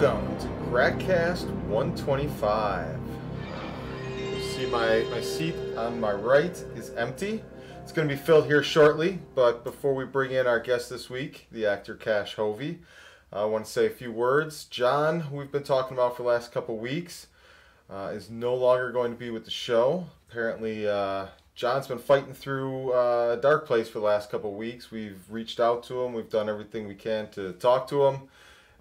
Welcome to Gratcast 125. You see my, my seat on my right is empty. It's going to be filled here shortly, but before we bring in our guest this week, the actor Kash Hovey, I want to say a few words. John, who we've been talking about for the last couple weeks, uh, is no longer going to be with the show. Apparently, uh, John's been fighting through uh, a dark place for the last couple weeks. We've reached out to him. We've done everything we can to talk to him.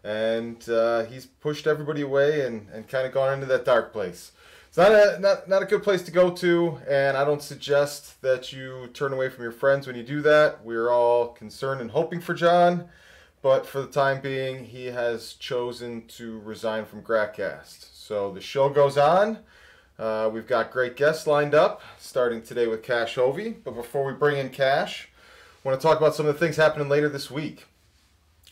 And uh, he's pushed everybody away and, and kind of gone into that dark place. It's not a, not, not a good place to go to, and I don't suggest that you turn away from your friends when you do that. We're all concerned and hoping for John, but for the time being, he has chosen to resign from Gratcast. So the show goes on. Uh, we've got great guests lined up, starting today with Kash Hovey. But before we bring in Kash, I want to talk about some of the things happening later this week.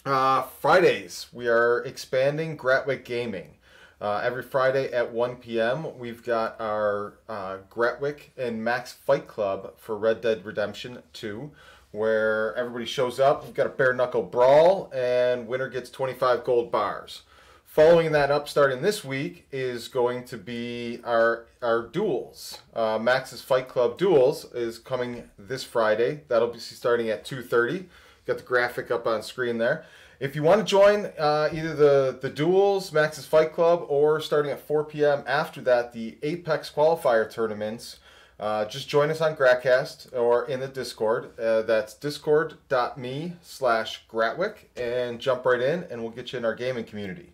Uh, Fridays, we are expanding Gratwick Gaming. Uh, every Friday at 1 p.m., we've got our uh, Gratwick and Max Fight Club for Red Dead Redemption 2, where everybody shows up. We've got a bare knuckle brawl, and winner gets 25 gold bars. Following that up, starting this week, is going to be our our duels. Uh, Max's Fight Club duels is coming this Friday. That'll be starting at 2:30. Got the graphic up on screen there. If you want to join uh, either the the duels, Max's Fight Club, or starting at 4 p.m. after that, the Apex qualifier tournaments. Uh, just join us on Gratcast or in the Discord. Uh, that's discord.me slash Gratwick and jump right in and we'll get you in our gaming community.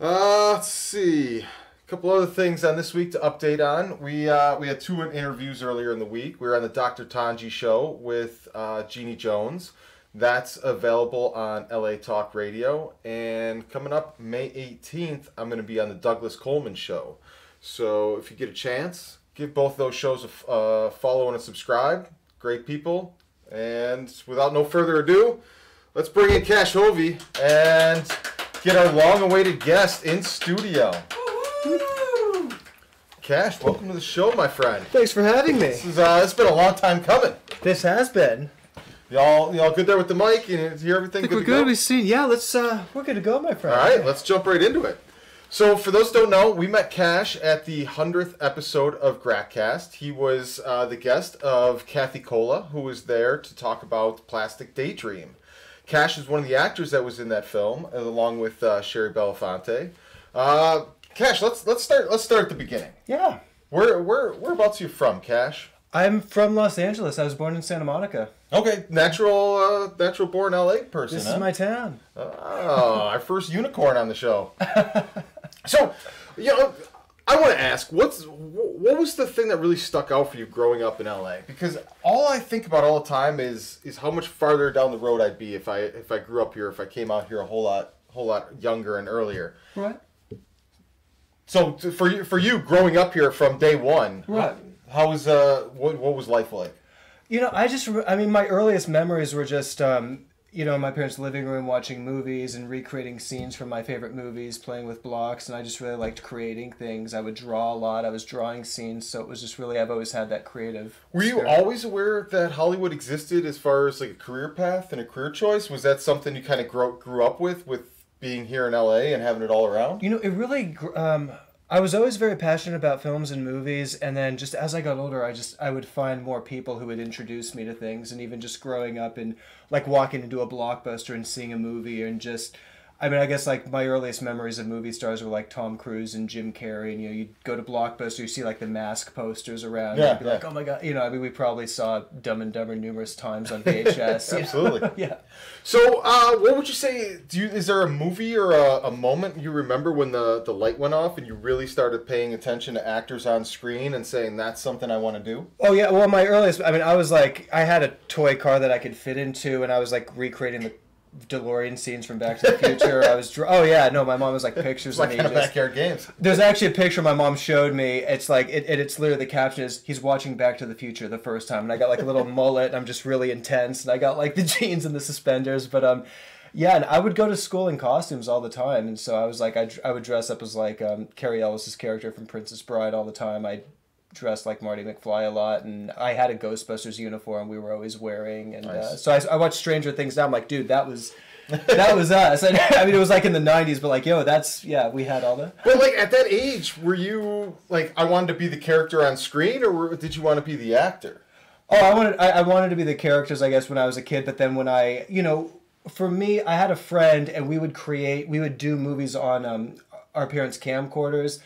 Uh, let's see. Couple other things on this week to update on. We uh, we had two interviews earlier in the week. We were on the Dr. Tanji show with uh, Jeannie Jones. That's available on LA Talk Radio. And coming up May 18th, I'm going to be on the Douglas Coleman show. So if you get a chance, give both those shows a uh, follow and a subscribe. Great people. And without no further ado, let's bring in Kash Hovey and get our long-awaited guest in studio. Kash, welcome to the show, my friend. Thanks for having me. This is uh, it's been a long time coming. This has been. Y'all, y'all good there with the mic? You hear everything? Think good we're to good. go? We've seen. Yeah, let's. uh We're good to go, my friend. All right, let's jump right into it. So, for those who don't know, we met Kash at the 100th episode of Gratcast. He was uh, the guest of Kathy Kolla, who was there to talk about Plastic Daydream. Kash is one of the actors that was in that film, along with uh, Shari Belafonte. Uh, Kash, let's let's start let's start at the beginning. Yeah. Where where whereabouts are you from, Kash? I'm from Los Angeles. I was born in Santa Monica. Okay, natural uh, natural born LA person. This huh? is my town. Oh, our first unicorn on the show. so, you know, I want to ask, what's what was the thing that really stuck out for you growing up in LA? Because all I think about all the time is is how much farther down the road I'd be if I if I grew up here, if I came out here a whole lot whole lot younger and earlier. Right. So to, for you for you growing up here from day one, Right. How, how was uh what what was life like? You know, I just. I mean, my earliest memories were just. um you know, in my parents' living room watching movies and recreating scenes from my favorite movies, playing with blocks, and I just really liked creating things. I would draw a lot. I was drawing scenes, so it was just really I've always had that creative. Were you spirit. always aware that Hollywood existed as far as like a career path and a career choice? Was that something you kind of grew, grew up with, with being here in LA and having it all around? You know, it really. Um, I was always very passionate about films and movies, and then just as I got older, I just I would find more people who would introduce me to things, and even just growing up and like walking into a blockbuster and seeing a movie, and just. I mean, I guess like my earliest memories of movie stars were like Tom Cruise and Jim Carrey, and you know, you'd go to Blockbuster, you see like the mask posters around, Yeah, and you'd be like, oh my god, you know, I mean, we probably saw Dumb and Dumber numerous times on VHS. Absolutely. yeah. So, uh, what would you say? Do you is there a movie or a, a moment you remember when the the light went off and you really started paying attention to actors on screen and saying that's something I want to do? Oh yeah, well my earliest I mean I was like I had a toy car that I could fit into and I was like recreating the DeLorean scenes from Back to the Future. I was dr- oh yeah, no, my mom was like pictures like of me kind backyard games. there's actually a picture my mom showed me. It's like it, it, it's literally the caption is he's watching Back to the Future the first time, and I got like a little mullet, and I'm just really intense, and I got like the jeans and the suspenders, but um. Yeah, and I would go to school in costumes all the time, and so I was like, I, I would dress up as like um, Cary Elwes's character from Princess Bride all the time. I dressed like Marty McFly a lot, and I had a Ghostbusters uniform we were always wearing, and uh, so I, I watched Stranger Things. Now I'm like, dude, that was that was us. I, I mean, it was like in the '90s, but like, yo, that's yeah, we had all that. But like at that age, were you like I wanted to be the character on screen, or were, did you want to be the actor? Oh, I wanted I, I wanted to be the characters, I guess, when I was a kid. But then when I, you know, for me, I had a friend, and we would create, we would do movies on um, our parents' camcorders,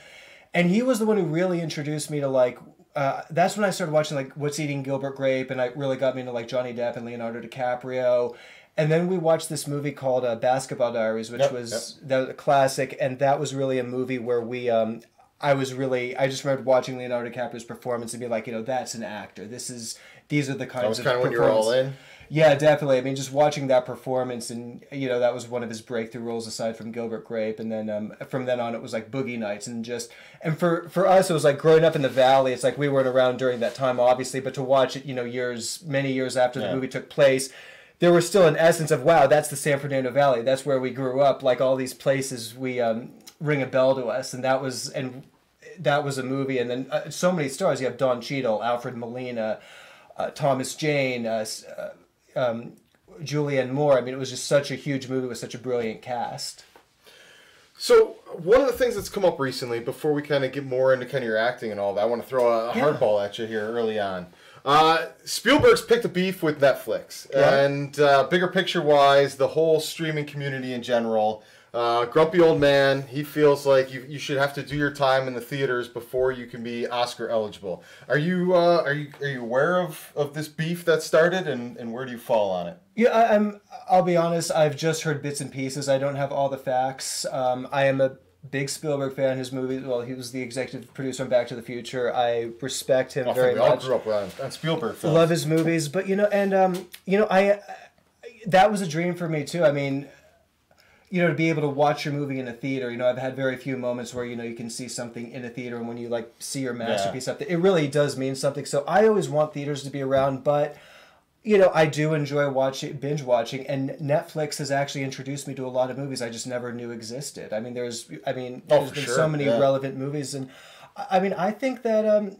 and he was the one who really introduced me to like. Uh, that's when I started watching like What's Eating Gilbert Grape, and I really got me into like Johnny Depp and Leonardo DiCaprio. And then we watched this movie called uh, Basketball Diaries, which Yep, was was a classic, and that was really a movie where we. Um, I was really. I just remember watching Leonardo DiCaprio's performance and be like, you know, that's an actor. This is. These are the kinds That was of kind of when you're all in. Yeah, definitely. I mean, just watching that performance, and you know, that was one of his breakthrough roles aside from Gilbert Grape, and then um, from then on, it was like Boogie Nights, and just and for for us, it was like growing up in the Valley. It's like we weren't around during that time, obviously, but to watch it, you know, years, many years after Yeah. the movie took place. There was still an essence of wow, that's the San Fernando Valley. That's where we grew up. Like all these places, we um, ring a bell to us, and that was and that was a movie. And then uh, so many stars. You have Don Cheadle, Alfred Molina, uh, Thomas Jane, uh, uh, um, Julianne Moore. I mean, it was just such a huge movie with such a brilliant cast. So one of the things that's come up recently, before we kind of get more into kind of your acting and all that, I want to throw a, Yeah. hardball at you here early on. Uh, Spielberg's picked a beef with Netflix, Yeah. and uh, bigger picture wise, the whole streaming community in general. Uh, grumpy old man, he feels like you, you should have to do your time in the theaters before you can be Oscar eligible. Are you uh, are you are you aware of, of this beef that started, and, and where do you fall on it? Yeah, I, I'm. I'll be honest. I've just heard bits and pieces. I don't have all the facts. Um, I am a big Spielberg fan. His movies. Well, he was the executive producer on Back to the Future. I respect him I very think we all much. grew up on, on Spielberg films. love his movies but you know and um you know i that was a dream for me too i mean you know to be able to watch your movie in a theater you know i've had very few moments where you know you can see something in a theater and when you like see your masterpiece up there it really does mean something so i always want theaters to be around but you know i do enjoy watching binge watching and netflix has actually introduced me to a lot of movies i just never knew existed i mean there's i mean Oh, there's been sure, so many yeah. relevant movies and I- i mean i think that um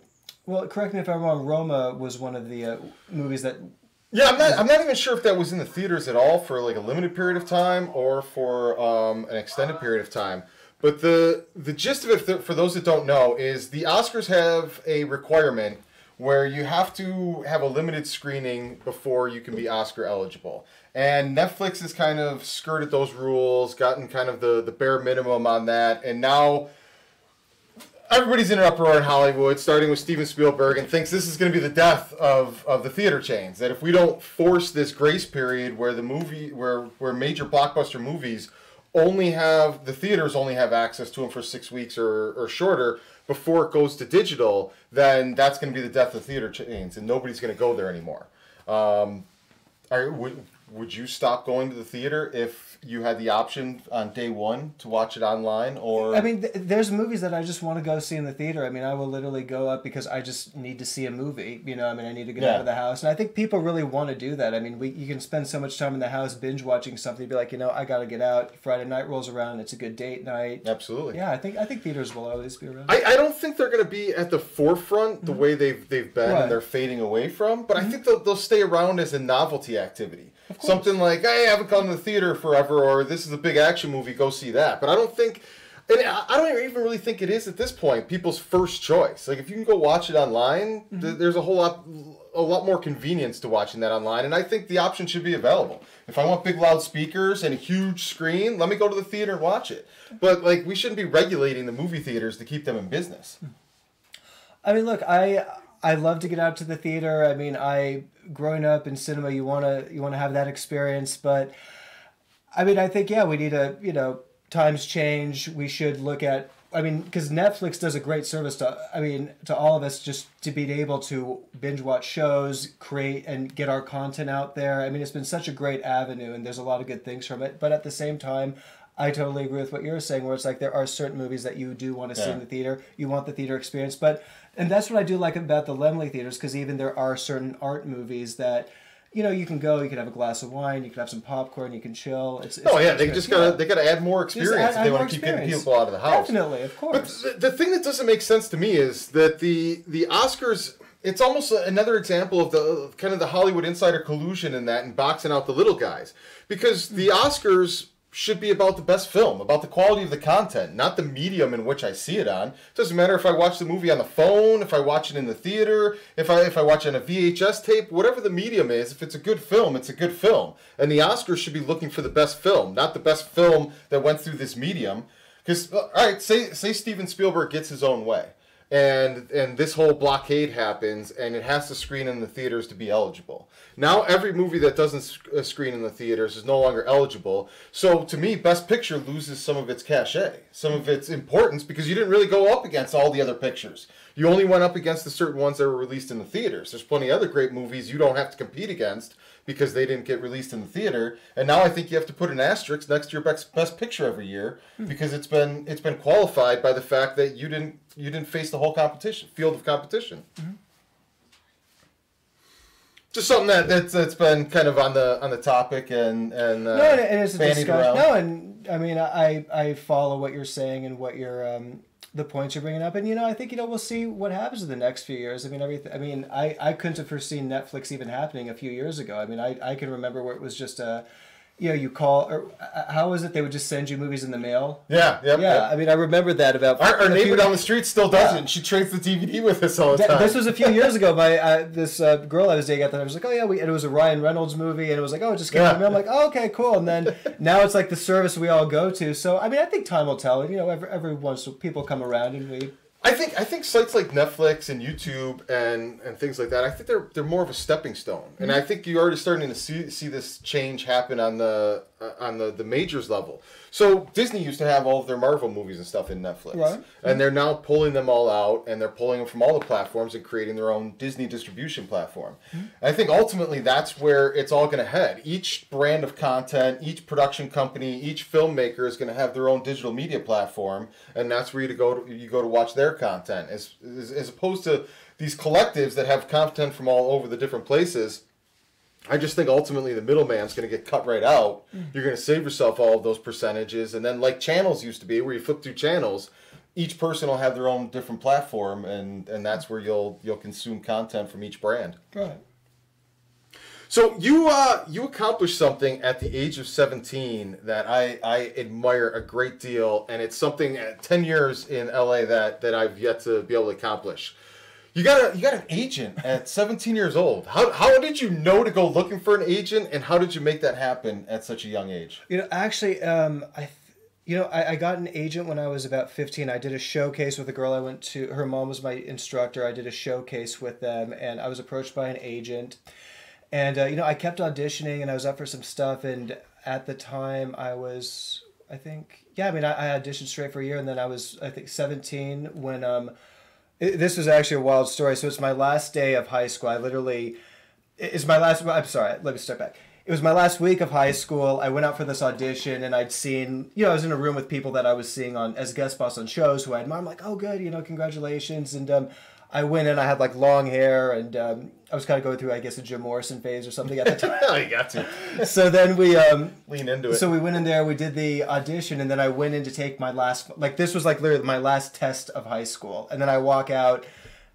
well, correct me if I'm wrong. Roma was one of the uh, movies that. Yeah, I'm not. I'm not even sure if that was in the theaters at all for like a limited period of time or for um, an extended period of time. But the the gist of it, for- those that don't know, is the Oscars have a requirement where you have to have a limited screening before you can be Oscar eligible. And Netflix has kind of skirted those rules, gotten kind of the the bare minimum on that, and now everybody's in an uproar in Hollywood, starting with Steven Spielberg, and thinks this is going to be the death of, of the theater chains. That if we don't force this grace period where the movie, where where major blockbuster movies only have the theaters only have access to them for six weeks or, or shorter before it goes to digital, then that's going to be the death of theater chains, and nobody's going to go there anymore. Um, are, would, would you stop going to the theater if you had the option on day one to watch it online or I mean, th- there's movies that I just want to go see in the theater. I mean, I will literally go up because I just need to see a movie. You know, I mean, I need to get Yeah. out of the house, and I think people really want to do that. I mean, we you can spend so much time in the house binge watching something, be like, you know, I got to get out. Friday night rolls around, it's a good date night. absolutely Yeah, I think I think theaters will always be around. I, I don't think they're going to be at the forefront the mm-hmm. way they've they've been Right. and they're fading away from, but I mm-hmm. think they'll, they'll stay around as a novelty activity. Something like, hey, I haven't gone to the theater forever, or this is a big action movie, go see that. But I don't think, and I don't even really think it is at this point people's first choice. Like if you can go watch it online, mm-hmm. th- there's a whole lot a lot more convenience to watching that online, and I think the option should be available. If I want big loud speakers and a huge screen, let me go to the theater and watch it. But like we shouldn't be regulating the movie theaters to keep them in business. Hmm. I mean, look, I I love to get out to the theater. I mean, I growing up in cinema, you wanna you wanna have that experience, but I mean, I think yeah, we need a you know times change. We should look at. I mean, because Netflix does a great service to. I mean, to all of us, just to be able to binge watch shows, create and get our content out there. I mean, it's been such a great avenue, and there's a lot of good things from it. But at the same time. I totally agree with what you're saying, where it's like there are certain movies that you do want to see in the theater. You want the theater experience, but and that's what I do like about the Laemmle theaters because even there are certain art movies that you know you can go, you can have a glass of wine, you can have some popcorn, you can chill. It's, it's Oh yeah, they just gotta yeah. they gotta add more experience add- if they want to keep getting people out of the house. Definitely, of But course. the, the thing that doesn't make sense to me is that the the Oscars it's almost another example of the kind of the Hollywood insider collusion in that and boxing out the little guys because the hmm. Oscars should be about the best film, about the quality of the content, not the medium in which I see it on. It doesn't matter if I watch the movie on the phone, if I watch it in the theater, if I if I watch it on a VHS tape, whatever the medium is, if it's a good film, it's a good film. And the Oscars should be looking for the best film, not the best film that went through this medium. Because uh, all right, say say Steven Spielberg gets his own way and and this whole blockade happens and it has to screen in the theaters to be eligible. Now every movie that doesn't uh, screen in the theaters is no longer eligible. So to me best picture loses some of its cachet some of its importance because you didn't really go up against all the other pictures. You only went up against the certain ones that were released in the theaters. There's plenty of other great movies you don't have to compete against because they didn't get released in the theater. And now I think you have to put an asterisk next to your best, best picture every year because it's been it's been qualified by the fact that you didn't you didn't face the whole competition field of competition. Just something that that's, that's been kind of on the on the topic and and uh, no, and it is a discussion. around. No, and I mean, I I follow what you're saying and what you're um, the points you're bringing up, and you know, I think you know we'll see what happens in the next few years. I mean, everything. I mean, I I couldn't have foreseen Netflix even happening a few years ago. I mean, I I can remember where it was just a, you know, you call or uh, how was it they would just send you movies in the mail. Yeah, Yeah, yep. I mean, I remember that about Our, our neighbor few- down the street still does Yeah. She trades the DVD with us all the Th- time. This was a few years ago. My uh, this uh, girl I was dating at the time was like, "Oh yeah," we, and it was a Ryan Reynolds movie, and it was like, "Oh, it just came Yeah. out." I'm like, "Oh, okay, cool." And then now it's like the service we all go to. So I mean, I think time will tell. You know, every every once people come around and we. I think I think sites like Netflix and YouTube and, and things like that. I think they're they're more of a stepping stone, and Mm-hmm. I think you're already starting to see see this change happen on the uh, on the the majors level. So Disney used to have all of their Marvel movies and stuff in Netflix, Right. and they're now pulling them all out, and they're pulling them from all the platforms and creating their own Disney distribution platform. Mm-hmm. I think ultimately that's where it's all going to head. Each brand of content, each production company, each filmmaker is going to have their own digital media platform, and that's where you to go to, you go to watch their content, as, as as opposed to these collectives that have content from all over the different places. I just think ultimately the middleman's going to get cut right out. You're going to save yourself all of those percentages, and then like channels used to be, where you flip through channels, each person will have their own different platform, and and that's where you'll you'll consume content from each brand. Right. So you uh you accomplished something at the age of 17 that I I admire a great deal and it's something at 10 years in LA that that I've yet to be able to accomplish. You got a you got an agent at 17 years old. How how did you know to go looking for an agent and how did you make that happen at such a young age? You know, actually, um, I, you know, I, I got an agent when I was about fifteen. I did a showcase with a girl I went to. Her mom was my instructor. I did a showcase with them, and I was approached by an agent. And uh, you know, I kept auditioning, and I was up for some stuff. And at the time, I was, I think, yeah, I mean, I, I auditioned straight for a year, and then I was, I think, seventeen when um, this was actually a wild story. So it's my last day of high school. I literally, it's my last. I'm sorry. Let me step back. It was my last week of high school. I went out for this audition, and I'd seen, you know, I was in a room with people that I was seeing on as guest spots on shows who I admire. I'm like, oh, good, you know, congratulations. And um, I went in. I had like long hair, and um, I was kind of going through, I guess, a Jim Morrison phase or something at the time. Oh, you got to so then we um, lean into it. so we went in there, we did the audition, and then I went in to take my last, like, this was like literally my last test of high school. And then I walk out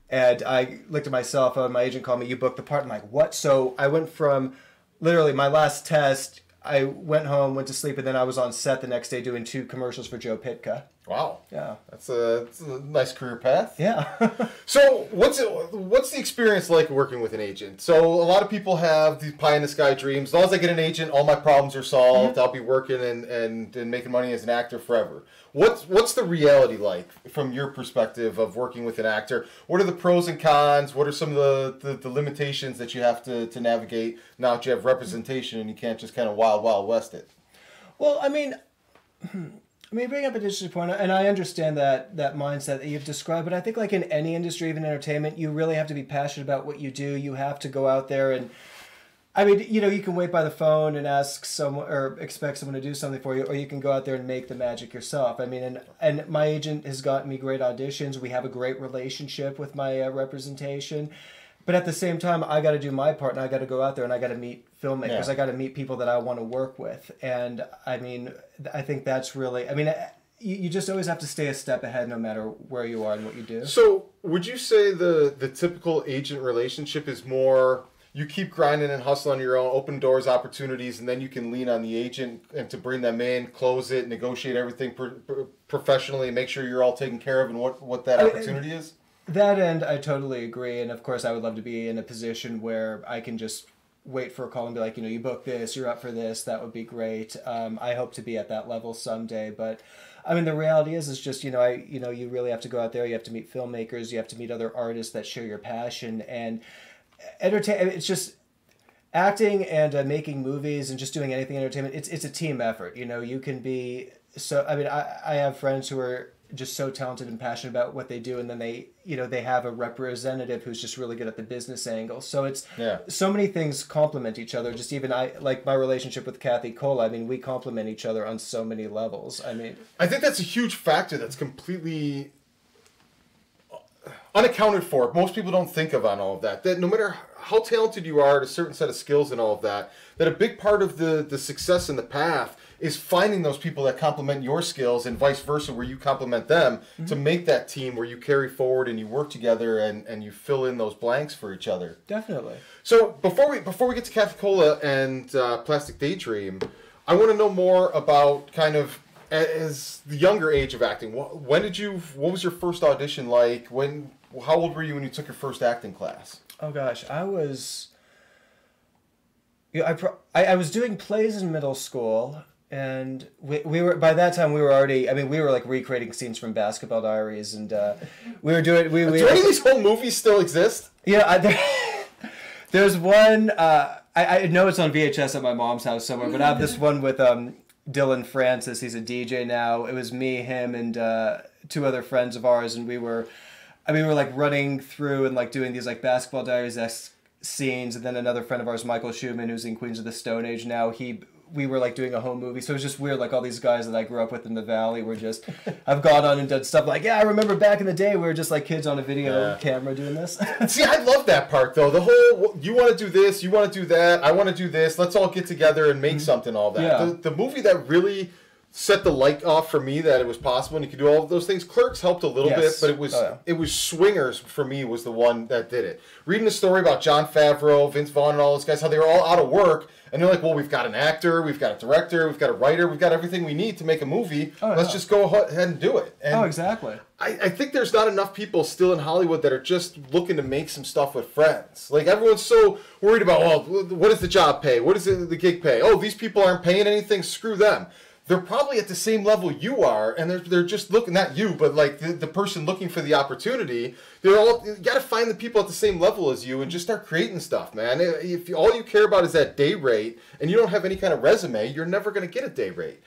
and I looked at my cell phone, my agent called me, you booked the part. I'm like, what? So I went from literally my last test, I went home, went to sleep, and then I was on set the next day doing two commercials for Joe Pytka. Wow. Yeah. That's a, that's a nice career path. Yeah. So what's it, what's the experience like working with an agent? So a lot of people have these pie in the sky dreams. As long as I get an agent, all my problems are solved. Mm-hmm. I'll be working and, and, and making money as an actor forever. What's what's the reality like from your perspective of working with an actor? What are the pros and cons? What are some of the, the, the limitations that you have to, to navigate now that you have representation and you can't just kind of wild wild west it? Well, I mean, I mean, bring up interesting point, and I understand that that mindset that you've described. But I think, like in any industry, even entertainment, you really have to be passionate about what you do. You have to go out there and. I mean, you know, you can wait by the phone and ask someone or expect someone to do something for you, or you can go out there and make the magic yourself. I mean, and and my agent has gotten me great auditions. We have a great relationship with my uh, representation, but at the same time, I got to do my part, and I got to go out there and I got to meet filmmakers. Yeah. I got to meet people that I want to work with, and I mean, I think that's really. I mean, you, just always have to stay a step ahead no matter where you are and what you do. So, would you say the the typical agent relationship is more you keep grinding and hustling on your own, open doors, opportunities, and then you can lean on the agent and to bring them in, close it, negotiate everything pro- pro- professionally, make sure you're all taken care of and what what that I- opportunity is. That end, I totally agree, and of course, I would love to be in a position where I can just wait for a call and be like, you know, you book this, you're up for this. That would be great. Um, I hope to be at that level someday, but. I mean, the reality is, is just you know, I you know, you really have to go out there. You have to meet filmmakers. You have to meet other artists that share your passion and entertain. It's just acting and uh, making movies and just doing anything entertainment. It's it's a team effort. You know, you can be so. I mean, I I have friends who are just so talented and passionate about what they do and then they you know they have a representative who's just really good at the business angle so it's Yeah. so many things complement each other just even i like my relationship with kathy kolla i mean we complement each other on so many levels i mean I think that's a huge factor that's completely unaccounted for. Most people don't think of on all of that. That no matter how talented you are at a certain set of skills and all of that, that a big part of the the success in the path is finding those people that complement your skills and vice versa where you complement them to make that team where you carry forward and you work together and, and you fill in those blanks for each other. definitely So before we before we get to Kathy Kolla and uh, Plastic Daydream, I want to know more about kind of as the younger age of acting. When did you? What was your first audition like? When? How old were you when you took your first acting class? Oh gosh, I was. Yeah, I, pro- I I was doing plays in middle school, and we, we were by that time we were already. I mean, we were like recreating scenes from Basketball Diaries, and uh, we were doing we we. Do any of these whole movies still exist? Yeah, I, there, there's one. Uh, I, I know it's on VHS at my mom's house somewhere, but I have this one with um, Dillon Francis. He's a DJ now. It was me, him, and uh, two other friends of ours, and we were. I mean, we were like running through and like doing these like basketball diaries scenes, and then another friend of ours, Michael Shuman, who's in Queens of the Stone Age now. He we were like doing a home movie, so it was just weird. Like all these guys that I grew up with in the valley were just. I've gone on and done stuff like yeah, I remember back in the day we were just like kids on a video Yeah. camera doing this. See, I love that part though. The whole you want to do this, you want to do that, I want to do this. Let's all get together and make mm-hmm. something. All that. Yeah. The, the movie that really set the light off for me that it was possible and you could do all of those things. Clerks helped a little Yes. bit, but it was Oh, yeah. it was Swingers for me was the one that did it. Reading the story about Jon Favreau, Vince Vaughn, and all those guys, how they were all out of work. And they're like, well, we've got an actor, we've got a director, we've got a writer, we've got everything we need to make a movie. Oh, Let's just go ahead and do it. And oh, exactly. I, I think there's not enough people still in Hollywood that are just looking to make some stuff with friends. Like everyone's so worried about, oh, what does the job pay? What does the gig pay? Oh, these people aren't paying anything. Screw them. They're probably at the same level you are, and they're, they're just looking at you, but like the, the person looking for the opportunity, they're all you got to find the people at the same level as you and just start creating stuff, man. If all you care about is that day rate and you don't have any kind of resume, you're never going to get a day rate.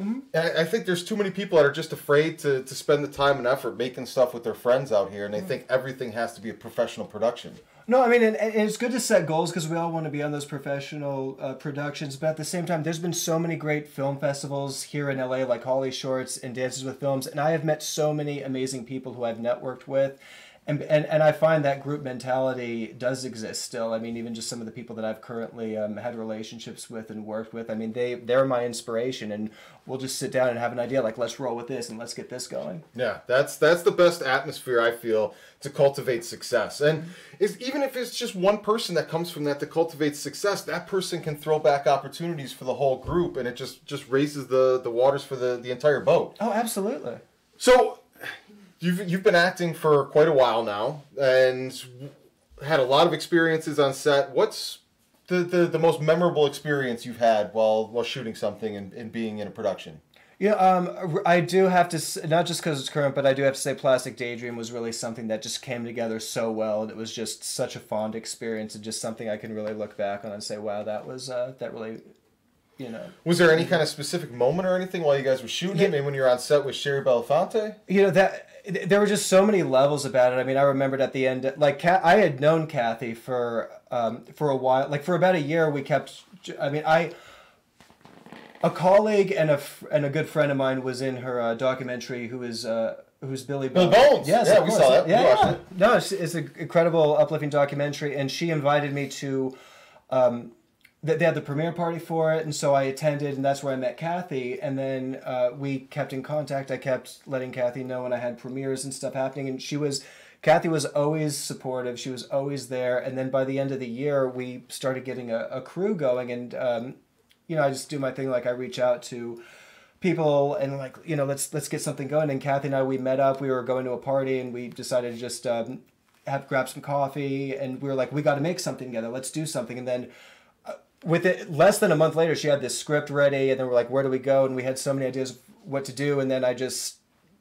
And I I think there's too many people that are just afraid to, to spend the time and effort making stuff with their friends out here, and they think everything has to be a professional production. No, I mean, and, and it's good to set goals because we all want to be on those professional uh, productions. But at the same time, there's been so many great film festivals here in LA, like Holly Shorts and Dances with Films, and I have met so many amazing people who I've networked with. And, and, and I find that group mentality does exist still. I mean, even just some of the people that I've currently um, had relationships with and worked with. I mean, they they're my inspiration, and we'll just sit down and have an idea like, let's roll with this and let's get this going. Yeah, that's that's the best atmosphere I feel to cultivate success. And is even if it's just one person that comes from that to cultivate success, that person can throw back opportunities for the whole group, and it just just raises the the waters for the the entire boat. Oh, absolutely. So, you've you've been acting for quite a while now, and had a lot of experiences on set. What's the, the, the most memorable experience you've had while while shooting something and, and being in a production? Yeah, um, I do have to not just because it's current, but I do have to say, Plastic Daydream was really something that just came together so well, and it was just such a fond experience, and just something I can really look back on and say, wow, that was uh, that really, you know, Was there any kind of specific moment or anything while you guys were shooting it? Maybe when you were on set with Shari Belafonte? you know that there were just so many levels about it. I mean, I remembered at the end, like I had known Kathy for um, for a while, like for about a year. We kept. I mean, I a colleague and a and a good friend of mine was in her uh, documentary. Who is uh, who's Billy Billy Bones? Bones. Yes, Yeah, we saw that. We Yeah, watched yeah. it. No, it's, it's an incredible, uplifting documentary, and she invited me to. Um, they they had the premiere party for it, and so I attended, and that's where I met Kathy. And then uh, we kept in contact. I kept letting Kathy know when I had premieres and stuff happening, and she was. Kathy was always supportive. She was always there. And then by the end of the year, we started getting a, a crew going. And, um, you know, I just do my thing. Like I reach out to people and like, you know, let's, let's get something going. And Kathy and I, we met up, we were going to a party and we decided to just, um, have grab some coffee. And we were like, we got to make something together. Let's do something. And then with it less than a month later, she had this script ready and then we're like, where do we go? And we had so many ideas what to do. And then I just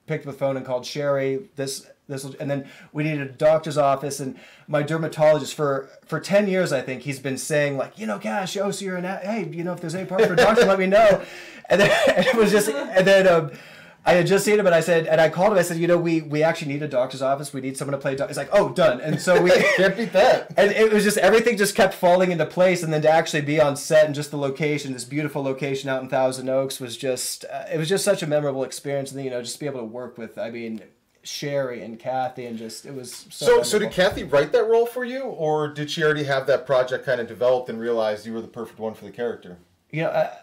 picked up the phone and called Shari. This this will, and then we needed a doctor's office and my dermatologist for for 10 years i think he's been saying like you know Kash oh so you're an hey you know if there's any part for a doctor let me know and then and it was just and then um, I had just seen him, and I said, and I called him. I said, you know, we we actually need a doctor's office. We need someone to play. Doc-. It's like, oh, done. And so we Can't beat that. and it was just everything just kept falling into place and then to actually be on set and just the location this beautiful location out in thousand oaks was just uh, it was just such a memorable experience and then you know just to be able to work with i mean Shari and kathy and just it was so So, so did. Kathy write that role for you, or did she already have that project kind of developed and realized you were the perfect one for the character? you know uh,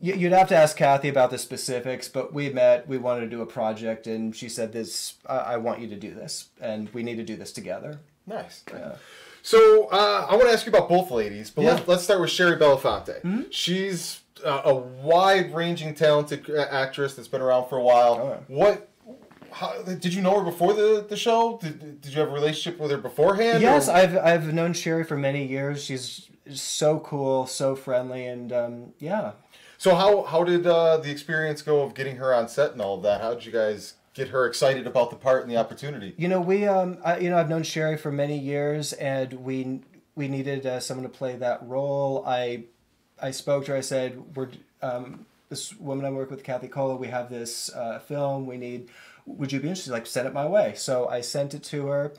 you'd have to ask kathy about the specifics but we met we wanted to do a project and she said this i, I want you to do this and we need to do this together Nice. Yeah. So uh, I want to ask you about both ladies, but Yeah. Mm-hmm. let's, let's start with Shari Belafonte. She's uh, a wide-ranging, talented actress that's been around for a while. Oh, yeah. What? How, did you know her before the, the show? Did, did you have a relationship with her beforehand? Yes, or- I've I've known Shari for many years. She's so cool, so friendly, and um, yeah. So how how did uh, the experience go of getting her on set and all of that? How did you guys get her excited about the part and the opportunity? You know, we um, I, you know, I've known Shari for many years, and we we needed uh, someone to play that role. I I spoke to her. I said, "We're um, this woman I work with, Kathy Kolla. We have this uh, film. We need. Would you be interested? Like, send it my way." So I sent it to her,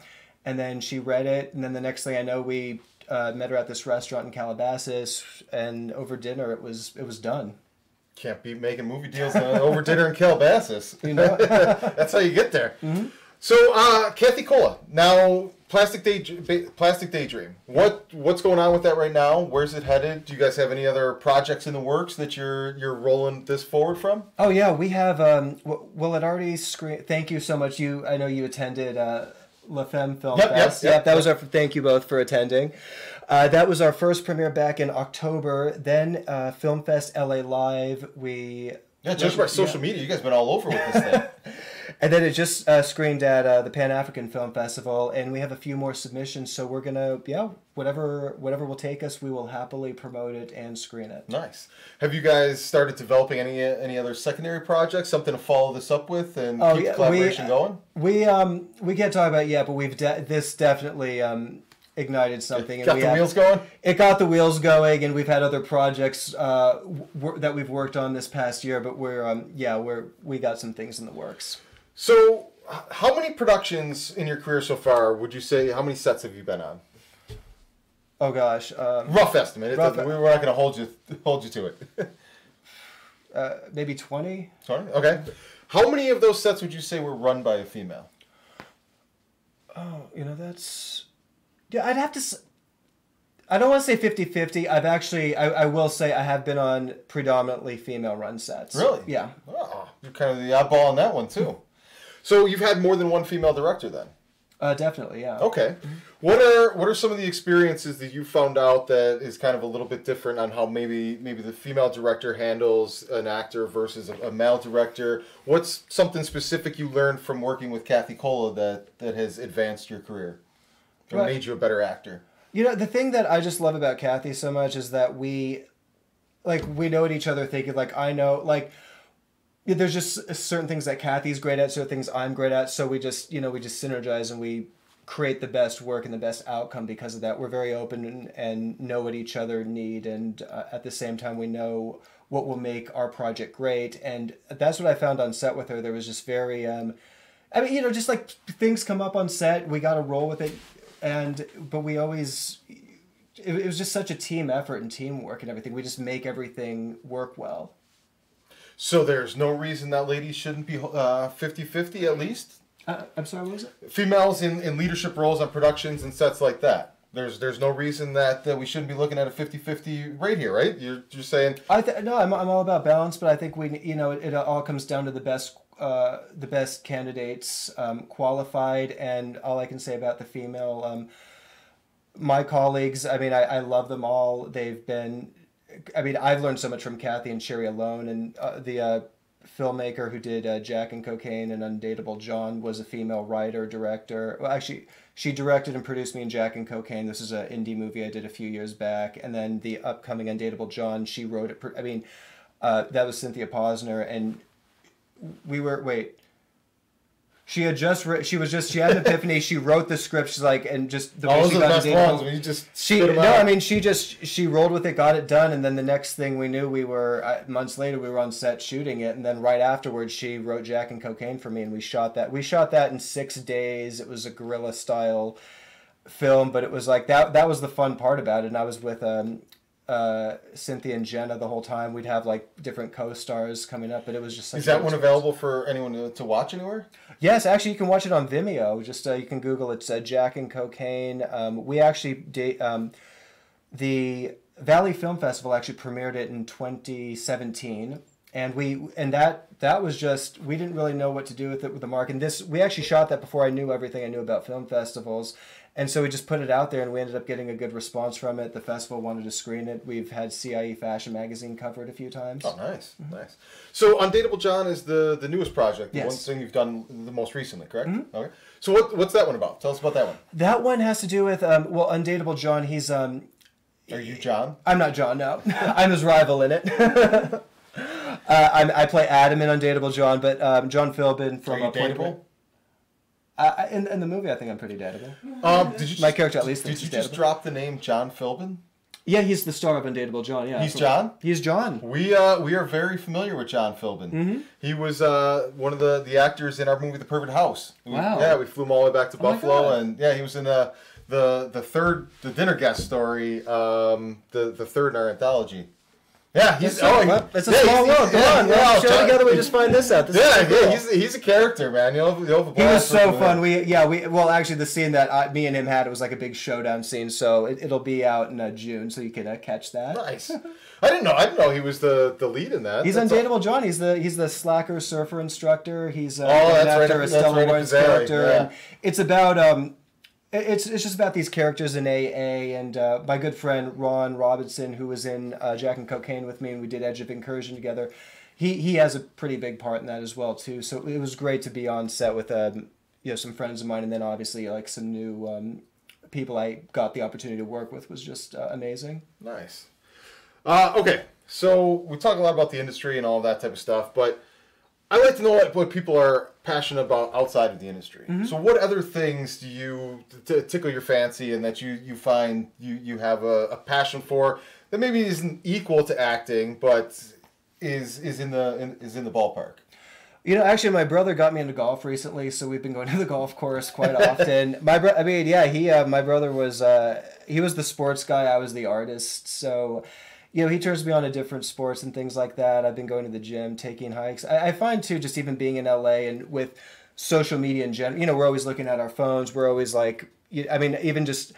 and then she read it. And then the next thing I know, we uh, met her at this restaurant in Calabasas, and over dinner, it was it was done. Can't be making movie deals over dinner in Calabasas. You know. That's how you get there. So, uh, Kathy Kolla. Now, Plastic Day, Plastic Daydream. What what's going on with that right now? Where's it headed? Do you guys have any other projects in the works that you're you're rolling this forward from? Oh yeah, we have. Um, well, it already screen. Thank you so much. You, I know you attended uh, La Femme Film Yep, yep, Fest. yep, that was our. Thank you both for attending. Uh, that was our first premiere back in October. Then uh, Film Fest LA Live. We Yeah, just by social media, you guys been all over with this thing. and then it just uh, screened at uh, the Pan African Film Festival, and we have a few more submissions. So we're gonna, yeah, whatever, whatever will take us, we will happily promote it and screen it. nice. Have you guys started developing any any other secondary projects? Something to follow this up with and Oh, keep yeah, the collaboration we- going? We um we can't talk about it yet, but we've de- this definitely um ignited something. and Got we the wheels going. It got the wheels going, and we've had other projects uh, w- that we've worked on this past year. But we're um yeah we're we got some things in the works. So, how many productions in your career so far would you say? How many sets have you been on? Oh gosh, um, Rough estimate. Rough- we- we're not going to hold you hold you to it. uh, maybe twenty. Sorry. Okay. How many of those sets would you say were run by a female? Oh, you know that's yeah. I'd have to. I don't want to say 50-50. I've actually I, I will say I have been on predominantly female run sets. Really? Yeah. Oh, you're kind of the oddball on that one too. So you've had more than one female director then. Uh, definitely. Yeah. Okay. What are what are some of the experiences that you found out that is kind of a little bit different on how maybe maybe the female director handles an actor versus a, a male director? What's something specific you learned from working with Kathy Kolla that that has advanced your career or Right. made you a better actor? You know, the thing that I just love about Kathy so much is that we, like, we know what each other thinking. Like, I know, like, there's just certain things that Kathy's great at, certain things I'm great at. So we just, you know, we just synergize and we create the best work and the best outcome because of that. We're very open and, and know what each other need. And uh, at the same time, we know what will make our project great. And that's what I found on set with her. There was just very, um, I mean, you know, just like things come up on set, we got to roll with it. And, but we always, it, it was just such a team effort and teamwork and everything. We just make everything work well. So there's no reason that ladies shouldn't be uh, 50-50 at least? Uh, I'm sorry, what was it? Females in, in leadership roles on productions and sets like that. there's there's no reason that uh, we shouldn't be looking at a 50-50 rate here, right? You're you're saying I th- no, I'm, I'm all about balance, but I think we you know it, it all comes down to the best uh, the best candidates um, qualified, and all I can say about the female um, my colleagues. I mean, I, I love them all. They've been. I mean, I've learned so much from Kathy and Shari alone, and uh, the uh, filmmaker who did uh, Jack and Cocaine and Undateable John was a female writer director. Well, actually, she directed and produced me in Jack and Cocaine. This is an indie movie I did a few years back, and then the upcoming Undateable John. She wrote it. I mean, uh, that was Cynthia Posner, and we were wait. She had just re- she was just she had an epiphany. she wrote the script. She's like and just the oh, way those she are the got best Undateable- ones when you just she spit 'em no, out. I mean she just she rolled with it, got it done, and then the next thing we knew, we were uh, months later we were on set shooting it, and then right afterwards she wrote Jack and Cocaine for me, and we shot that. We shot that in six days. It was a guerrilla style film, but it was like that. That was the fun part about it. And I was with um, uh, Cynthia and Jenna the whole time. We'd have like different co-stars coming up, but it was just such Is that one available for anyone to, to watch anywhere? Yes, actually, you can watch it on Vimeo. Just uh, you can Google it's uh, Jack and Cocaine. Um, we actually did um, the Valley Film Festival actually premiered it in 2017, and we and that that was just we didn't really know what to do with it with the mark. And this we actually shot that before I knew everything I knew about film festivals. And so we just put it out there, and we ended up getting a good response from it. The festival wanted to screen it. We've had CIE Fashion Magazine cover it a few times. Oh, nice, nice. So, Undateable John is the the newest project, the Yes. one thing you've done the most recently, correct? Okay. So, what what's that one about? Tell us about that one. That one has to do with um, well, Undateable John. He's um, Are you John? I'm not John. No, I'm his rival in it. uh, I'm, I play Adam in Undateable John, but um, John Philbin from Are you uh, Point dateable? Uh, in, in the movie, I think I'm pretty dateable. Um, did you My just- character at least Did thinks you he's just dateable. drop the name John Philbin? Yeah, he's the star of Undateable John. Yeah, He's John? He's John. We uh we are very familiar with John Philbin. Mm-hmm. He was uh one of the the actors in our movie The Perfect House. We- Wow. Yeah, we flew him all the way back to Oh my Buffalo, God. and yeah, he was in the the the third the dinner guest story, um the the third in our anthology. Yeah, he's oh, he- it's a yeah, small world. Come yeah, on, yeah, the show together. We just find this out. This is Yeah, yeah, cool. he's he's a character, man. You'll have, you'll have a He was so fun. him. We yeah we well actually the scene that I, me and him had it was like a big showdown scene. So it, it'll be out in uh, June, so you can uh, catch that. Nice. I didn't know. I didn't know he was the the lead in that. He's That's Undateable John. He's the he's the slacker surfer instructor. He's uh, Oh, that's named right after a Stella right up Lawrence his alley, character, yeah. and it's about um, it's it's just about these characters in AA. And uh, my good friend Ron Robinson, who was in uh, Jack and Cocaine with me, and we did Edge of Incursion together. He he has a pretty big part in that as well too. So it was great to be on set with um, you know some friends of mine, and then obviously like some new um, people I got the opportunity to work with was just uh, amazing. Nice. Uh, okay, so we talk a lot about the industry and all that type of stuff, but I like to know what, what people are passionate about outside of the industry. So, what other things do you t- tickle your fancy and that you, you find you, you have a, a passion for that maybe isn't equal to acting, but is is in the in, is in the ballpark? You know, actually, my brother got me into golf recently, so we've been going to the golf course quite often. my bro, I mean, yeah, he, uh, my brother was, uh, he was the sports guy. I was the artist. So, you know, he turns me on to different sports and things like that. I've been going to the gym, taking hikes. I, I find too, just even being in LA and with social media in general, you know, we're always looking at our phones. We're always like, I mean, even just.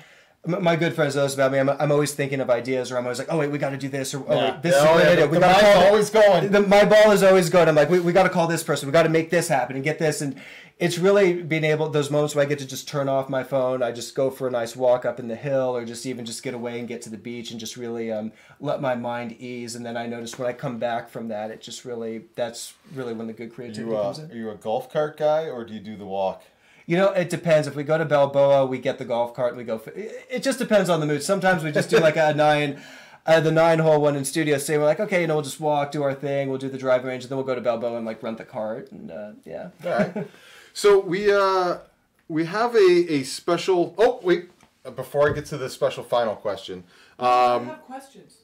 My good friends knows about me. I'm, I'm always thinking of ideas, or I'm always like, "Oh wait, we got to do this," or "Oh wait, this is a oh, yeah, idea." the, We got to call always going. the, my ball is always going. I'm like, we, we got to call this person. We got to make this happen and get this. And it's really being able those moments where I get to just turn off my phone. I just go for a nice walk up in the hill, or just even just get away and get to the beach and just really um, let my mind ease. And then I notice when I come back from that, it just really that's really when the good creativity You, uh, comes in. are you a golf cart guy or do you do the walk? You know, it depends. If we go to Balboa, we get the golf cart and we go. f- It it just depends on the mood. Sometimes we just do like a nine, uh, the nine hole one in Studio City. We're like, okay, you know, we'll just walk, do our thing. We'll do the driving range, and then we'll go to Balboa and like rent the cart. And uh, yeah. All right. so we uh we have a a special. Oh wait, uh, before I get to the special final question, I um, have questions.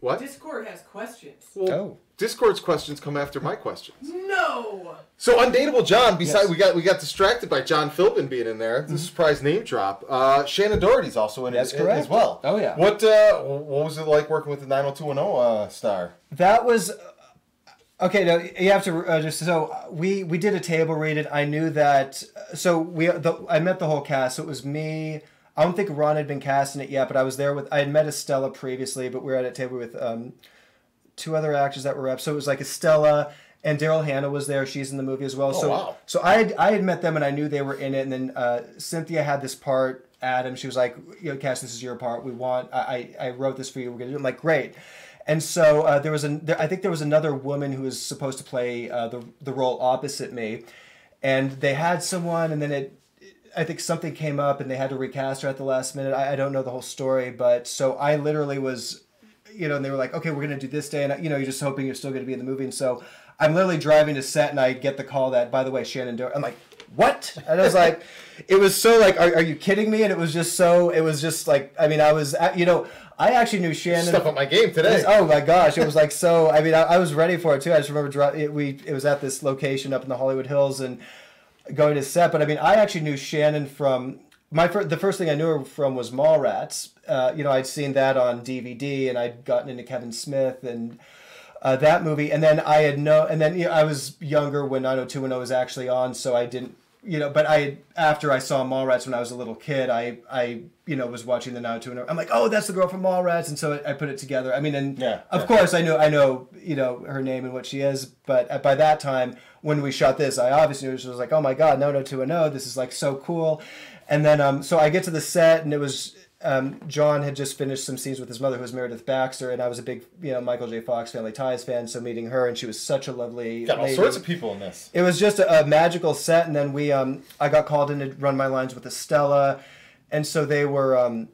what? Discord has questions. Well, Oh. Discord's questions come after my questions. No. So undateable John. Besides, Yes. we got we got distracted by John Philbin being in there. It's a surprise name drop. Uh, Shannen Doherty's also in That's it correct. as well. Oh, yeah. What uh, what was it like working with the 90210 uh, star? That was okay. Now you have to uh, just so we we did a table read it. I knew that. So we the, I met the whole cast. So it was me. I don't think Ron had been cast in it yet, but I was there with. I had met Estella previously, but we were at a table with um, two other actors that were up. So it was like Estella and Daryl Hannah was there. She's in the movie as well. Oh, so wow. so I had, I had met them and I knew they were in it. And then uh, Cynthia had this part. Adam, she was like, "You know, Kash, this is your part. We want. I I I wrote this for you. We're gonna do." it." I'm like, "Great." And so uh, there was an. There, I think there was another woman who was supposed to play uh, the the role opposite me, and they had someone, and then it. I think something came up, and they had to recast her at the last minute. I, I don't know the whole story, but so I literally was you know, and they were like, okay, we're gonna do this day, and you know, you're just hoping you're still gonna be in the movie. And so I'm literally driving to set, and I get the call that, by the way, Shannen Doe. I'm like, what? And I was like, it was so like, are, are you kidding me? And it was just so, it was just like, I mean, I was, you know, I actually knew Shannen. Stuff up my game today. was- oh my gosh, it was like so. I mean, I, I was ready for it too. I just remember it, we it was at this location up in the Hollywood Hills and going to set. But I mean, I actually knew Shannen from my fir- the first thing I knew her from was Mallrats. Uh, you know, I'd seen that on DVD, and I'd gotten into Kevin Smith and. Uh, that movie, and then I had no, and then you know, I was younger when 90210 was actually on, so I didn't, you know. But I, after I saw Mallrats when I was a little kid, I, I, you know, was watching the 90210. I'm like, oh, that's the girl from Mallrats, and so I, I put it together. I mean, and Yeah, of yeah. course I know, I know, you know, her name and what she is. But at- by that time, when we shot this, I obviously was like, oh my god, 90210, this is like so cool. And then, um, so I get to the set, and it was um, John had just finished some scenes with his mother, who was Meredith Baxter, and I was a big, you know, Michael J. Fox Family Ties fan. So meeting her, and she was such a lovely. Got all lady. sorts of people in this. It was just a, a magical set, and then we, um, I got called in to run my lines with Estella, and so they were. Um,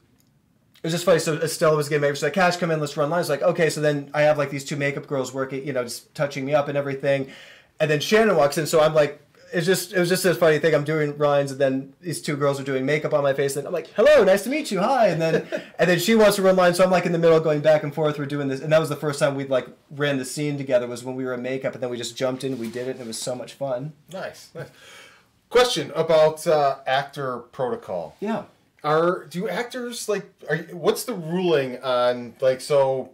it was just funny. So Estella was getting makeup. She's like, "Kash, come in, let's run lines." Like, okay. So then I have like these two makeup girls working, you know, just touching me up and everything, and then Shannen walks in. So I'm like, it's just it was just this funny thing. I'm doing lines, and then these two girls are doing makeup on my face, and I'm like, "Hello, nice to meet you, hi," and then and then she wants to run lines, so I'm like in the middle, going back and forth. We're doing this, and that was the first time we'd like ran the scene together. Was when we were in makeup, and then we just jumped in, we did it, and it was so much fun. Nice, nice. Question about uh, actor protocol. Yeah. Are do actors like? Are what's the ruling on like so?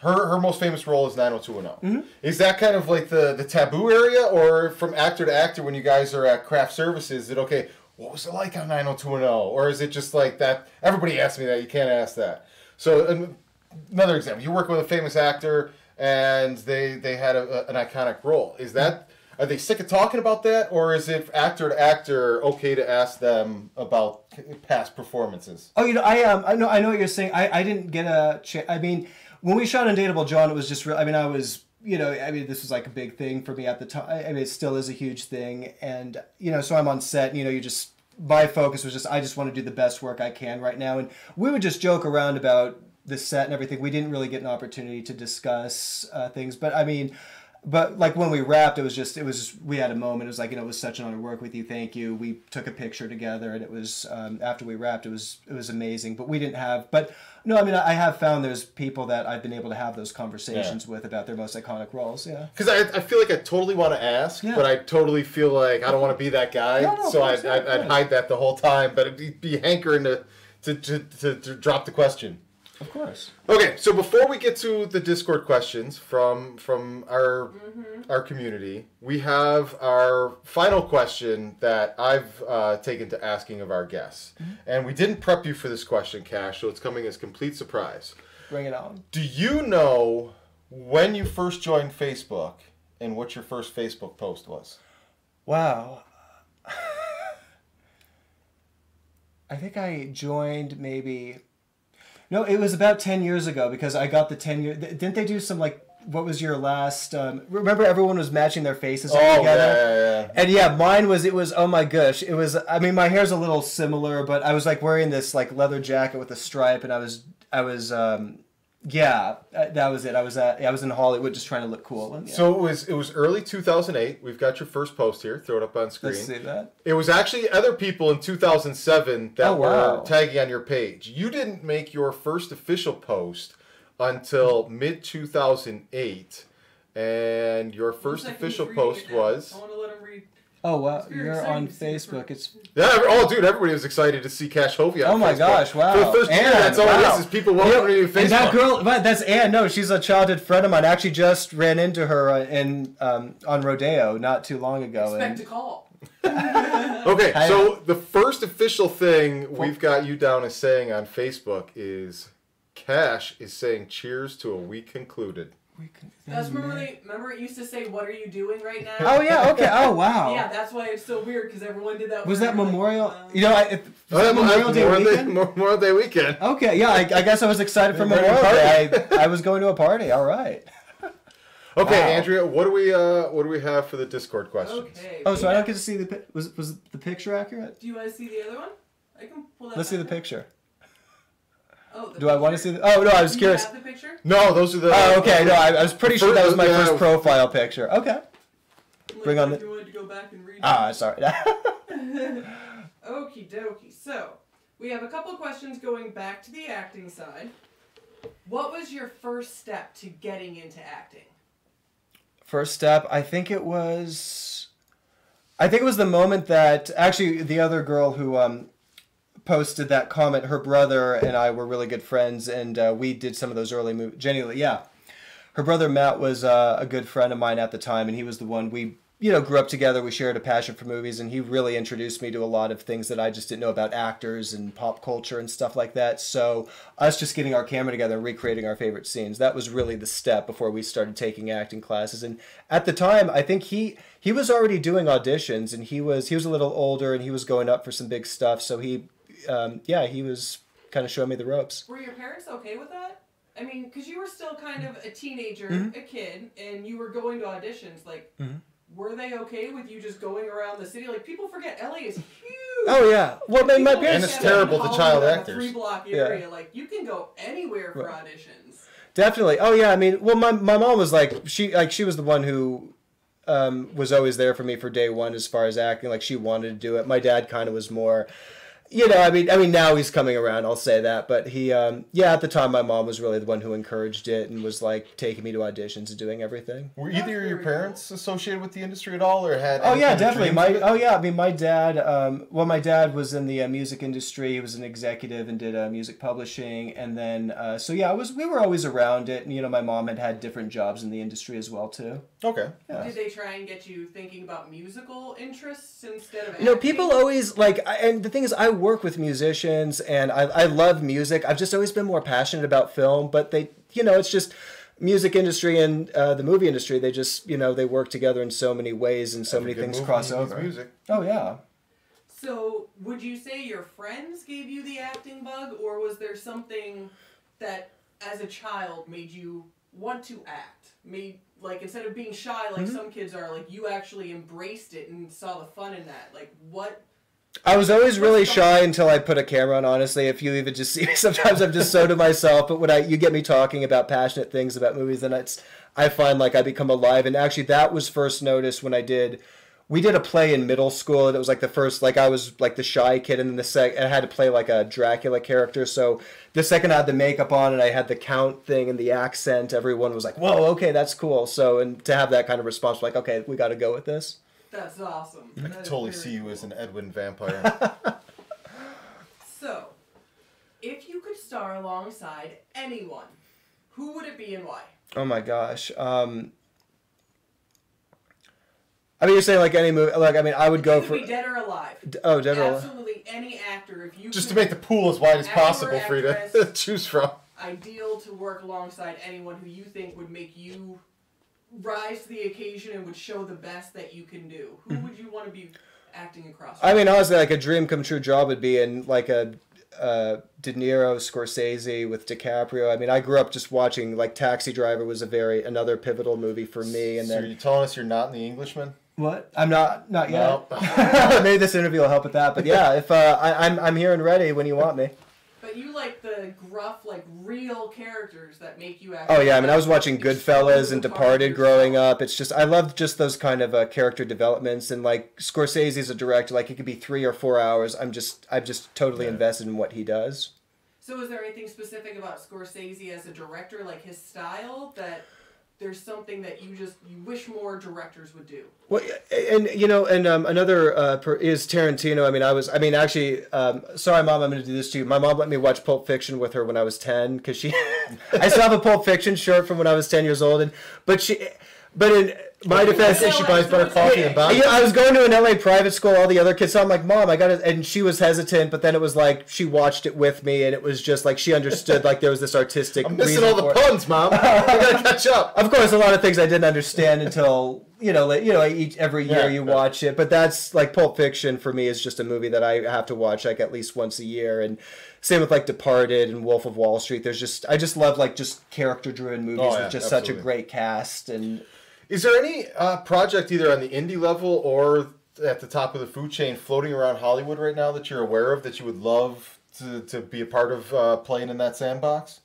Her her most famous role is 90210. Mm-hmm. Is that kind of like the the taboo area, or from actor to actor when you guys are at craft services? Is it okay? What was it like on 90210? Or is it just like that? Everybody asks me that. You can't ask that. So another example: you work with a famous actor, and they they had a, a- an iconic role. Is that are they sick of talking about that, or is it actor to actor okay to ask them about past performances? Oh, you know, I um, I know, I know what you're saying. I, I didn't get a. Ch- I mean, when we shot Undateable John, it was just real. I mean, I was, you know, I mean, this was like a big thing for me at the time. I mean, it still is a huge thing, and you know, so I'm on set. And, you know, you just my focus was just I just want to do the best work I can right now, and we would just joke around about the set and everything. We didn't really get an opportunity to discuss uh, things, but I mean. But like when we wrapped, it was just it was just, we had a moment. It was like you know it was such an honor to work with you. Thank you. We took a picture together, and it was um, after we wrapped. It was it was amazing. But we didn't have. But no, I mean I have found there's people that I've been able to have those conversations with about their most iconic roles. Yeah. Because I, I feel like I totally want to ask, Yeah. but I totally feel like I don't want to be that guy. No, no, so I'd, I'd, I'd hide that the whole time, but be hankering to, to, to, to, to drop the question. Of course. Okay, so before we get to the Discord questions from from our our community, we have our final question that I've uh, taken to asking of our guests, and we didn't prep you for this question, Kash, so it's coming as complete surprise. Bring it on. Do you know when you first joined Facebook and what your first Facebook post was? Wow. I think I joined maybe. No, it was about ten years ago because I got the ten year. Didn't they do some like? What was your last? Um, remember, everyone was matching their faces Oh, together. yeah, yeah, yeah. And yeah, mine was. It was. Oh my gosh! It was. I mean, my hair's a little similar, but I was like wearing this like leather jacket with a stripe, and I was. I was. um Yeah, uh, that was it. I was at. I was in Hollywood just trying to look cool. And, yeah. So it was it was early 2008. We've got your first post here. Throw it up on screen. let's see that. It was actually other people in 2007 that Oh, wow. were tagging on your page. You didn't make your first official post until mid 2008, and your first official post was. I want to let him read. Oh wow, you're on to see this Facebook. It's Yeah, oh, dude, everybody was excited to see Kash Hovey on Oh my Facebook. gosh! Wow. For the first year, Ann, that's all wow. it is, is people welcoming you to Facebook. And that girl, but that's Ann. No, she's a childhood friend of mine. I actually just ran into her uh, in um, on Rodeo not too long ago. Expect And a call. Okay, Hi. so the first official thing we've got you down as saying on Facebook is Kash is saying cheers to a week concluded. That's remember, they, remember it used to say, "What are you doing right now?" Oh yeah. Okay. Oh wow. Yeah, that's why it's so weird because everyone did that. Was that they were like, Memorial? um, You know, I, if, was that Oh, Memorial Day Memorial weekend? Memorial Day weekend. Okay, yeah, I, I guess I was excited for You're Memorial going to a Day. I, I was going to a party. All right. Okay, Wow. Andrea, what do we uh what do we have for the Discord questions? Okay. Oh, we so I don't get to see the pi- was was the picture accurate? Do you want to see the other one? I can pull that. Let's see the back picture. Oh, the Do I want to see the? Oh no, I was Do you curious. have the picture? No, those are the. Oh okay, no, I, I was pretty sure that was my Yeah. first profile picture. Okay. Like, Bring on if the- You wanted to go back and read. Ah, sorry. Okie dokie. So, we have a couple questions going back to the acting side. What was your first step to getting into acting? first step, I think it was. I think it was the moment that actually the other girl who um, posted that comment, her brother and I were really good friends, and uh, we did some of those early movies. Jenny, yeah, her brother Matt was uh, a good friend of mine at the time, and he was the one we you know grew up together. We shared a passion for movies, and he really introduced me to a lot of things that I just didn't know about actors and pop culture and stuff like that. So us just getting our camera together and recreating our favorite scenes that was really the step before we started taking acting classes. And at the time, I think he he was already doing auditions, and he was he was a little older, and he was going up for some big stuff. So he, um, yeah, he was kind of showing me the ropes. Were your parents okay with that? I mean, because you were still kind of a teenager, Mm-hmm. a kid, and you were going to auditions. Like, Mhm. were they okay with you just going around the city? Like, people forget LA is huge. Oh yeah, well, my, my People parents. And it's terrible in to Hollywood child on the actors. Three block Yeah. area, like you can go anywhere for Right. auditions. Definitely. Oh yeah. I mean, well, my my mom was like she like she was the one who um, was always there for me for day one as far as acting. Like she wanted to do it. My dad kind of was more. You know, I mean, I mean, now he's coming around. I'll say that, but he, um, yeah, at the time, my mom was really the one who encouraged it and was like taking me to auditions and doing everything. Were either of your very parents associated with the industry at all, or had? Oh yeah, definitely. My oh yeah, I mean my dad. Um, well, my dad was in the uh, music industry. He was an executive and did uh, music publishing, and then uh, so yeah, I was. We were always around it, and you know, my mom had had different jobs in the industry as well too. Okay. Yeah. Did they try and get you thinking about musical interests instead of? You know, people always like, I- and the thing is, I work with musicians, and I, I love music. I've just always been more passionate about film, but they, you know, it's just music industry and uh, the movie industry. They just, you know, they work together in so many ways, and so Every many things movie cross over. Music. Oh yeah. So, would you say your friends gave you the acting bug, or was there something that, as a child, made you want to act? Made like instead of being shy, like Mm-hmm. some kids are, like you actually embraced it and saw the fun in that. Like, what? I was always really shy until I put a camera on. Honestly, if you even just see me, sometimes I'm just so to myself. But when I you get me talking about passionate things about movies, then it's I find like I become alive. And actually, that was first noticed when I did. We did a play in middle school, and it was like the first like I was like the shy kid, and then the sec I had to play like a Dracula character. So the second I had the makeup on and I had the count thing and the accent, everyone was like, "Whoa, okay, that's cool." So and to have that kind of response, like, okay, we got to go with this. That's awesome. I That can totally see you cool. as an Edwin vampire. So, if you could star alongside anyone, who would it be and why? Oh my gosh. Um, I mean, you're saying like any movie. Like, I mean, I would go for. be dead or alive. Oh, Dead or Alive. Absolutely any actor. If you Just to make the pool as wide as possible for you to choose from. ideal to work alongside anyone who you think would make you rise to the occasion and would show the best that you can do. Who would you want to be acting across? Mm-hmm. I mean, honestly, like a dream come true job would be in like a uh, De Niro, Scorsese with DiCaprio. I mean, I grew up just watching like Taxi Driver was a very another pivotal movie for me. And so are then you telling us you're not in The Englishman? what? I'm not not yet. Nope. Maybe this interview will help with that. But yeah, if uh, I, I'm I'm here and ready when you want me. But you like the gruff, like real characters that make you act. Oh yeah, I mean, I was watching Show Goodfellas and Departed growing up. It's just I love just those kind of uh, character developments and like Scorsese Scorsese's a director. Like it could be three or four hours. I'm just I'm just totally Yeah. invested in what he does. So is there anything specific about Scorsese as a director, like his style, that there's something that you just you wish more directors would do? Well, and you know, and um, another uh, per, is Tarantino. I mean, I was, I mean, actually, um, sorry, mom, I'm going to do this to you. My mom let me watch Pulp Fiction with her when I was ten because she, I still have a Pulp Fiction shirt from when I was ten years old, and but she, but in my I defense. is she buys better coffee and Yeah. I was going to an LA private school. All the other kids, so I'm like, "Mom, I got it," and she was hesitant. But then it was like she watched it with me, and it was just like she understood. like there was this artistic. I'm missing all the for it. puns, Mom. I gotta catch up. Of course, a lot of things I didn't understand until you know, like, you know, each every year Yeah, you yeah. watch it. But that's like Pulp Fiction for me is just a movie that I have to watch like at least once a year, and same with like Departed and Wolf of Wall Street. There's just I just love like just character driven movies Oh, yeah, with just such a great cast and. Is there any uh, project either on the indie level or at the top of the food chain floating around Hollywood right now that you're aware of that you would love to, to be a part of uh, playing in that sandbox?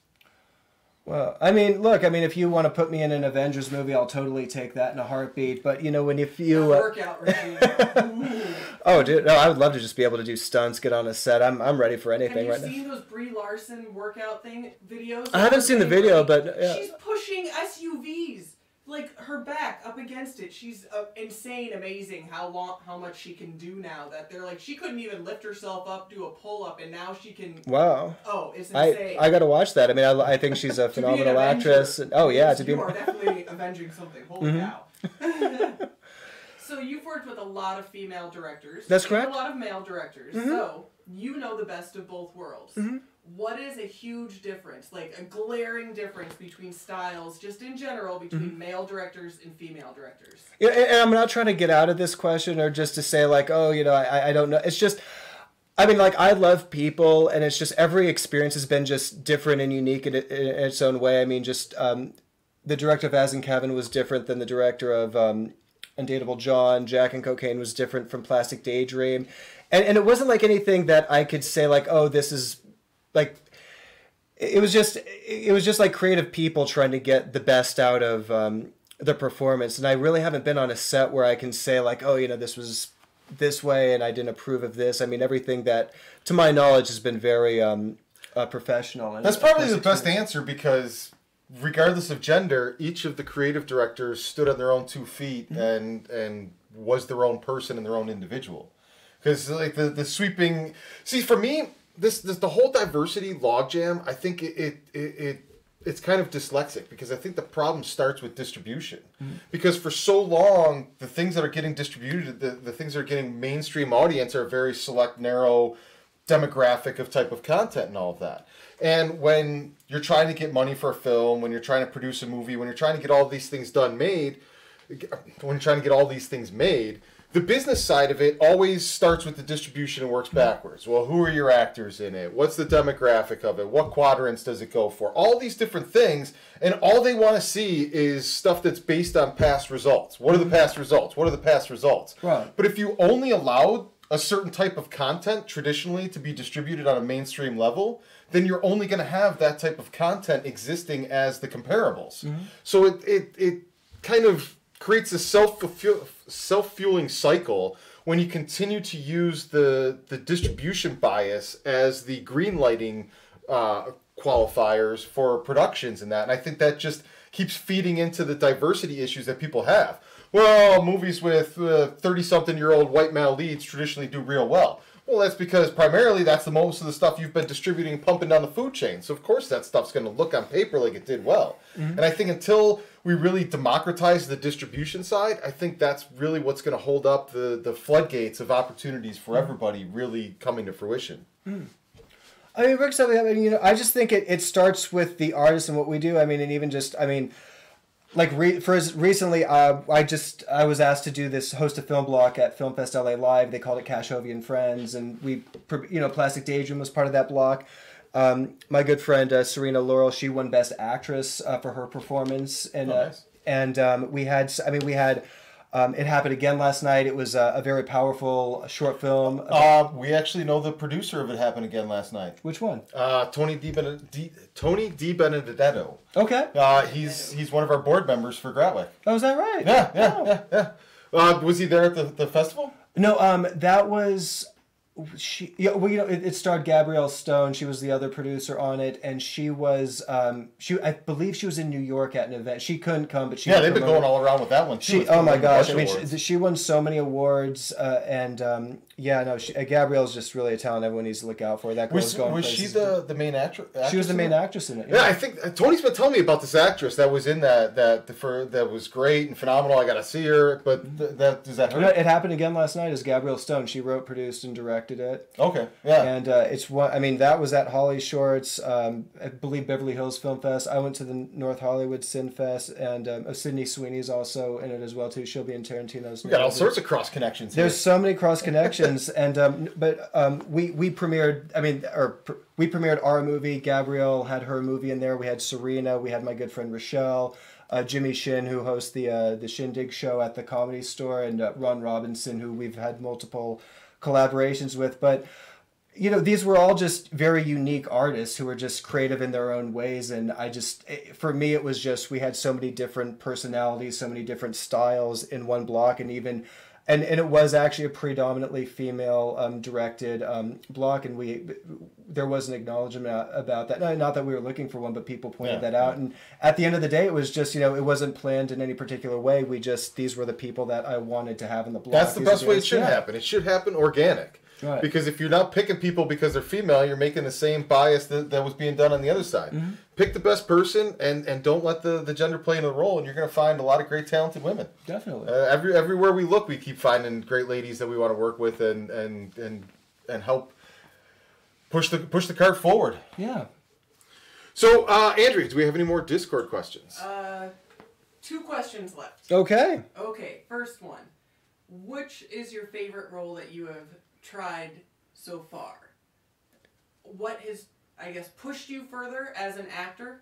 Well, I mean, look, I mean, if you want to put me in an Avengers movie, I'll totally take that in a heartbeat. But you know, when if you, uh, workout regime. oh, dude, no, I would love to just be able to do stunts, get on a set. I'm, I'm ready for Have anything you right now. seen those Brie Larson workout thing videos? I haven't seen the video, but yeah. she's pushing SUVs like her back up against it. She's uh, insane, amazing how long, how much she can do now. That they're like she couldn't even lift herself up, do a pull up, and now she can. Wow. Oh, it's I, insane. I I got to watch that. I mean, I, I think she's a phenomenal Avenger, actress. And, oh yeah, yes, to be. you are definitely avenging something. Holy Mhm. cow! so you've worked with a lot of female directors. That's and correct. A lot of male directors. Mhm. So you know the best of both worlds. Mhm. What is a huge difference, like a glaring difference between styles, just in general, between Mm-hmm. male directors and female directors? Yeah, and and I'm not trying to get out of this question or just to say like, oh, you know, I, I don't know. It's just, I mean, like I love people, and it's just every experience has been just different and unique in, it, in its own way. I mean, just um, the director of As in Kevin was different than the director of um, Undateable John. Jack and Cocaine was different from Plastic Daydream, and and it wasn't like anything that I could say like, oh, this is like it was just it was just like creative people trying to get the best out of um, the performance. And i really haven't been on a set where i can say like oh you know this was this way and i didn't approve of this. I mean everything that to my knowledge has been very um, uh, professional and That's probably the best answer because regardless of gender, each of the creative directors stood on their own two feet and and was their own person and their own individual. Because like the the sweeping, see for me, this this the whole diversity logjam. I think it it, it, it it's kind of dyslexic because I think the problem starts with distribution. Mm-hmm. Because for so long, the things that are getting distributed, the, the things that are getting mainstream audience are a very select, narrow demographic of type of content and all of that. And when you're trying to get money for a film, when you're trying to produce a movie, when you're trying to get all these things done made, when you're trying to get all these things made, the business side of it always starts with the distribution and works mm-hmm. backwards. Well, who are your actors in it? What's the demographic of it? What quadrants does it go for? All these different things, and all they want to see is stuff that's based on past results. What are the mm-hmm. past results? What are the past results? Right. But if you only allowed a certain type of content traditionally to be distributed on a mainstream level, then you're only going to have that type of content existing as the comparables. Mm-hmm. So it, it, it kind of creates a self self fueling cycle when you continue to use the the distribution bias as the green lighting uh, qualifiers for productions and that. And I think that just keeps feeding into the diversity issues that people have. Well, movies with thirty something year old white male leads traditionally do real well. Well, that's because primarily that's the most of the stuff you've been distributing pumping down the food chain. So of course that stuff's going to look on paper like it did well. And I think until we really democratize the distribution side, I think that's really what's going to hold up the the floodgates of opportunities for everybody really coming to fruition. I mean, Rick, something. I mean, you know, I just think it, it starts with the artist and what we do. I mean, and even just, I mean, like re- for as recently, uh, I just I was asked to do this host a film block at Film Fest LA Live. They called it Kash Hovey and Friends, and we, you know, Plastic Daydream was part of that block. Um, my good friend uh, Serena Laurel, she won Best Actress uh, for her performance, and Oh, uh, nice. and um, we had, I mean, we had. Um, it happened again last night. It was a, a very powerful short film. Uh, we actually know the producer of it happened again last night. Which one? Uh, Tony Di, Ben- Di Tony Di Benedetto. Okay. Uh, he's he's one of our board members for Gratwick. Oh, is that right? Yeah, yeah, Oh. yeah, yeah. Uh, was he there at the, the festival? No, um, that was she yeah well you know it, it starred Gabrielle Stone. She was the other producer on it. And she was um she I believe she was in New York at an event. She couldn't come but she Yeah, they've been going all around with that one too. she oh my gosh. I mean she, she won so many awards uh, and um, yeah no she, uh, Gabrielle's just really a talent. Everyone needs to look out for that girl's was going was she the the main actress? she was the main actress in it Yeah, I think uh, Tony's been telling me about this actress that was in that that the, for that was great and phenomenal. I got to see her, but th- that is that her? it happened again last night as Gabrielle Stone. She wrote produced and directed it Okay, yeah. and uh, it's one. I mean, that was at HollyShorts. Um, I believe Beverly Hills Film Fest. I went to the North Hollywood CineFest, and um, oh, Sydney Sweeney's also in it as well too. She'll be in Tarantino's. we got all sorts of cross connections. Here. There's so many cross connections, and um, but um, we we premiered. I mean, or pr- we premiered our movie. Gabrielle had her movie in there. We had Serena. We had my good friend Rochelle. Uh, Jimmy Shin, who hosts the uh, the Shindig show at the Comedy Store, and uh, Ron Robinson, who we've had multiple collaborations with. But you know, these were all just very unique artists who were just creative in their own ways. And I just, eh, for me, it was just we had so many different personalities, so many different styles in one block, and even. And, and it was actually a predominantly female um, directed um, block, and we there was an acknowledgement about that. Not- Not that we were looking for one, but people pointed Yeah. that out. And at the end of the day, it was just you know it wasn't planned in any particular way. We just these were the people that I wanted to have in the block. That's the These best way it should yeah. happen. It should happen organic. Right. Because if you're not picking people because they're female, you're making the same bias that, that was being done on the other side. Mm-hmm. Pick the best person and, and don't let the, the gender play in the role, and you're going to find a lot of great, talented women. Definitely. Uh, every everywhere we look, we keep finding great ladies that we want to work with and and and and help push the push the cart forward. yeah. So, uh, Andrew, do we have any more Discord questions? Uh, two questions left. Okay. Okay, first one. Which is your favorite role that you have tried so far? What has, I guess, pushed you further as an actor?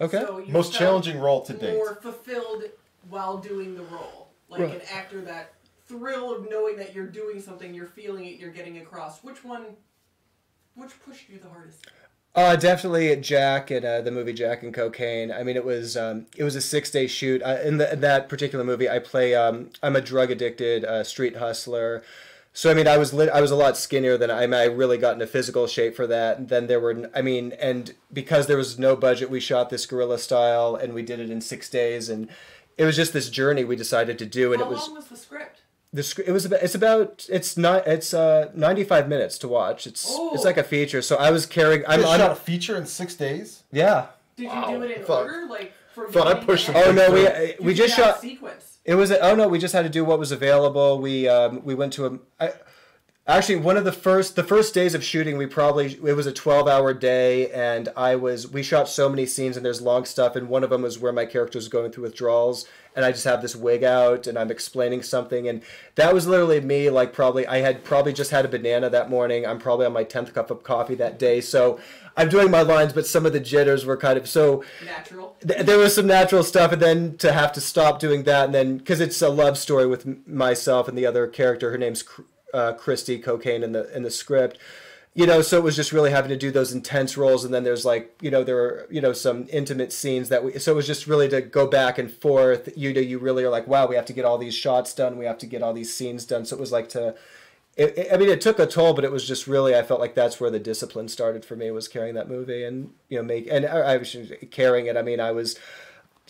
Okay. So Most challenging role to date. More fulfilled while doing the role. Like Right. an actor that thrill of knowing that you're doing something, you're feeling it, you're getting across. Which one, which pushed you the hardest? Uh, definitely Jack and uh, the movie Jack and Cocaine. I mean, it was um, it was a six day shoot. Uh, in, the, in that particular movie, I play um, I'm a drug addicted uh, street hustler. So I mean, I was lit, I was a lot skinnier than I, I, mean, I really got into physical shape for that. And then there were I mean, and because there was no budget, we shot this guerrilla style, and we did it in six days, and it was just this journey we decided to do, and How it was long was the script? the sc- it was about it's about it's not it's uh 95 minutes to watch. It's Oh. it's like a feature. So I was carrying I'm You on shot a feature in six days. yeah. Did Wow. you do it in Thought- order, like from thought I pushed to some end? Oh no, we You uh, we just shot. sequence. It was a, oh no, we just had to do what was available. We um we went to a. Actually, one of the first the first days of shooting, we probably it was a twelve hour day, and I was we shot so many scenes, and there's long stuff, and one of them was where my character was going through withdrawals, and I just have this wig out, and I'm explaining something, and that was literally me. Like probably I had probably just had a banana that morning. I'm probably on my tenth cup of coffee that day, so I'm doing my lines, but some of the jitters were kind of so Natural. th- there was some natural stuff and then to have to stop doing that and then because it's a love story with myself and the other character her name's uh, christy cocaine in the in the script you know so it was just really having to do those intense roles and then there's like you know there are you know some intimate scenes that we so it was just really to go back and forth you know you really are like wow we have to get all these shots done we have to get all these scenes done so it was like to it, it- I mean, it took a toll, but it was just really. I felt like that's where the discipline started for me was carrying that movie and you know make and I, I was carrying it. I mean, I was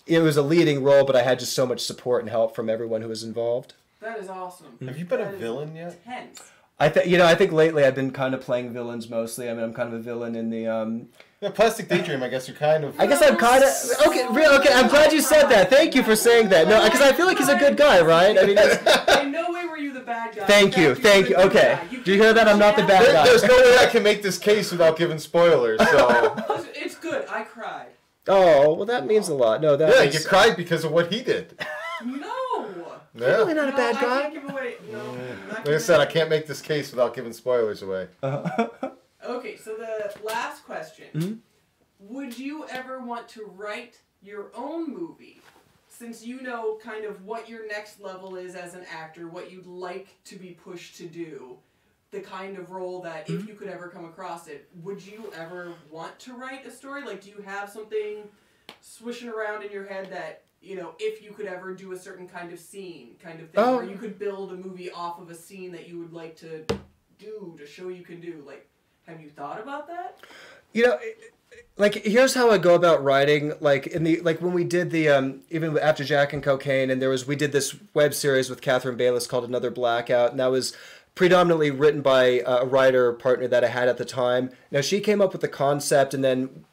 it was a leading role, but I had just so much support and help from everyone who was involved. That is awesome. Have you been a That is villain yet? Intense. I think you know I think lately I've been kind of playing villains mostly. I mean, I'm kind of a villain in the. um Yeah, Plastic Daydream. I guess you're kind of. I guess I'm kind of okay. Real okay. I'm glad you said that. Thank you for saying that. No, because I feel like he's a good guy, right? I mean, In no way were you the bad guy. Thank you, thank you. Okay. Do you hear that? I'm not the bad guy. there's no way I can make this case without giving spoilers. So It's good. I cried. oh well, that means a lot. No, that yeah, makes- you cried because of what he did. No. Yeah. Really not a No, bad I guy. can't give away. No. I'm not Like I giving said, I can't make this case without giving spoilers away. Okay, so the last question. Mhm. Would you ever want to write your own movie? Since you know kind of what your next level is as an actor, what you'd like to be pushed to do, the kind of role that if you could ever come across it, would you ever want to write a story? Like, do you have something swishing around in your head that, you know, if you could ever do a certain kind of scene, kind of thing, Oh. where you could build a movie off of a scene that you would like to do to show you can do? Like, have you thought about that? You know, like here's how I go about writing. Like in the like when we did the um even after Jack and Cocaine, and there was we did this web series with Catherine Bayless called Another Blackout, and that was predominantly written by a writer partner that I had at the time. Now she came up with the concept, and then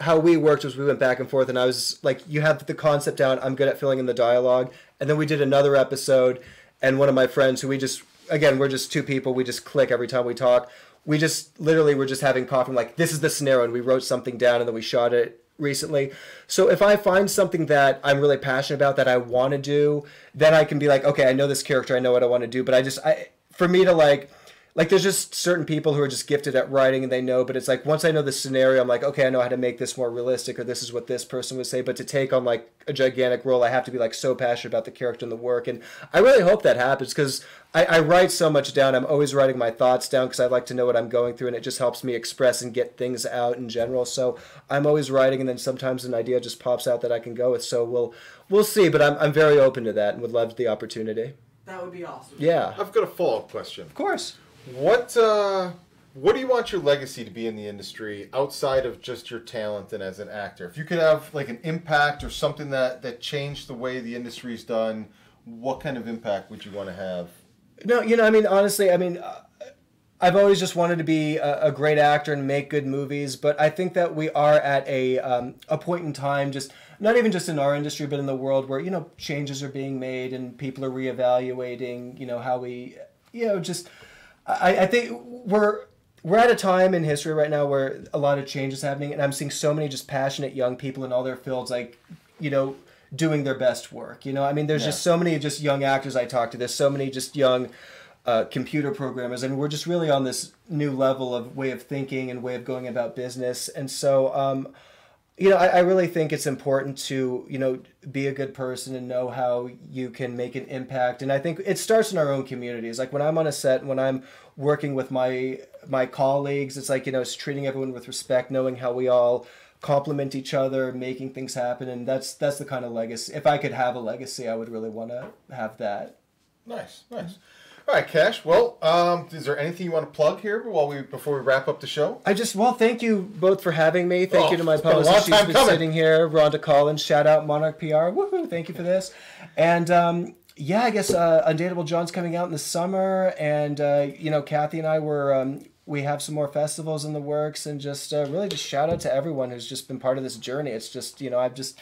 how we worked was we went back and forth, and I was like, "You have the concept down. I'm good at filling in the dialogue." And then we did another episode, and one of my friends who we just again we're just two people, we just click every time we talk. We just literally were just having coffee, like this is the scenario, and we wrote something down, and then we shot it recently. So if I find something that I'm really passionate about that I want to do, then I can be like, okay, I know this character, I know what I want to do. But I just, I for me to like, like there's just certain people who are just gifted at writing and they know. But it's like once I know the scenario, I'm like, okay, I know how to make this more realistic, or this is what this person would say. But to take on like a gigantic role, I have to be like so passionate about the character and the work. And I really hope that happens because I, I write so much down. I'm always writing my thoughts down because I like to know what I'm going through, and it just helps me express and get things out in general. So I'm always writing, and then sometimes an idea just pops out that I can go with. So we'll we'll see, but I'm I'm very open to that and would love the opportunity. That would be awesome. Yeah, I've got a follow up question. of course. What uh, what do you want your legacy to be in the industry outside of just your talent and as an actor? If you could have like an impact or something that that changed the way the industry's done, what kind of impact would you want to have? No, you know, I mean, honestly, I mean, uh, I've always just wanted to be a, a great actor and make good movies, but I think that we are at a um, a point in time, just not even just in our industry, but in the world, where you know changes are being made and people are reevaluating, you know, how we, you know, just I, I think we're we're at a time in history right now where a lot of change is happening, and I'm seeing so many just passionate young people in all their fields, like you know, doing their best work. You know, I mean, there's Yeah. just so many just young actors I talk to. There's so many just young uh, computer programmers, and we're just really on this new level of way of thinking and way of going about business. And so, um, you know, I, I really think it's important to you know be a good person and know how you can make an impact. And I think it starts in our own communities. Like when I'm on a set, when I'm working with my my colleagues, it's like you know, it's treating everyone with respect, knowing how we all complement each other, making things happen, and that's that's the kind of legacy. If I could have a legacy, I would really want to have that. Nice, nice. All right, Kash. Well, um, is there anything you want to plug here while we before we wrap up the show? I just well, thank you both for having me. Thank Oh, you to my it's been a long publicist. She's been coming. sitting here, Rhonda Collins. Shout out Monarch PR. Woohoo! Thank you for this. And um, yeah, I guess uh, Undateable John's coming out in the summer, and uh, you know, Kathy and I were. Um, we have some more festivals in the works, and just uh, really just shout out to everyone who's just been part of this journey. It's just you know I've just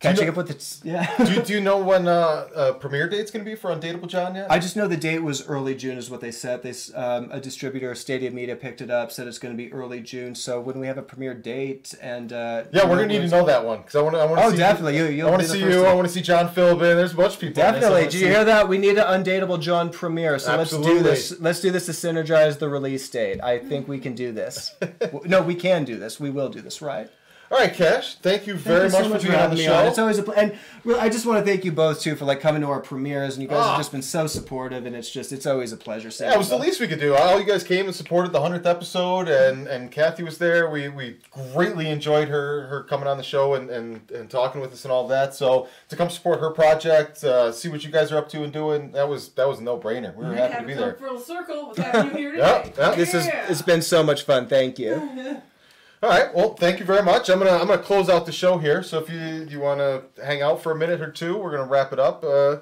catching know- up with it. Yeah. do, you, do you know when uh, uh, premiere date's going to be for Undateable John yet? I just know the date was early June is what they said. They um, a distributor, Stadia Media, picked it up, said it's going to be early June. So when we have a premiere date and uh, yeah, we're gonna need to know that one because I want to. I want to Oh, see definitely. You- I you'll want to see you. to- I want to see John Philbin. There's a bunch of people. I Definitely. wanna you hear that? We need an Undateable John premiere. So let's do this. Let's do this to synergize the release date. I think we can do this. No, we can do this. We will do this. Right. All right, Kash. Thank you very Thank you much so for being on the me show. It's always a pl- and really, I just want to thank you both too for like coming to our premieres, and you guys Ah. have just been so supportive, and it's just it's always a pleasure. Yeah, it was the least we could do. All you guys came and supported the hundredth episode, and and Kathy was there. We we greatly enjoyed her her coming on the show and and, and talking with us and all that. So to come support her project, uh, see what you guys are up to and doing, that was that was no brainer. We were We happy to be there. full circle with having you here Yeah, today. yeah. This is it's been so much fun. Thank you. All right. Well, thank you very much. I'm gonna I'm gonna close out the show here. So if you you want to hang out for a minute or two, we're gonna wrap it up. Uh,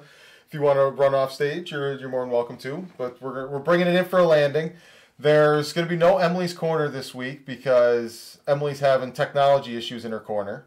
if you want to run off stage, you're you're more than welcome to. But we're we're bringing it in for a landing. There's gonna be no Emily's corner this week because Emily's having technology issues in her corner.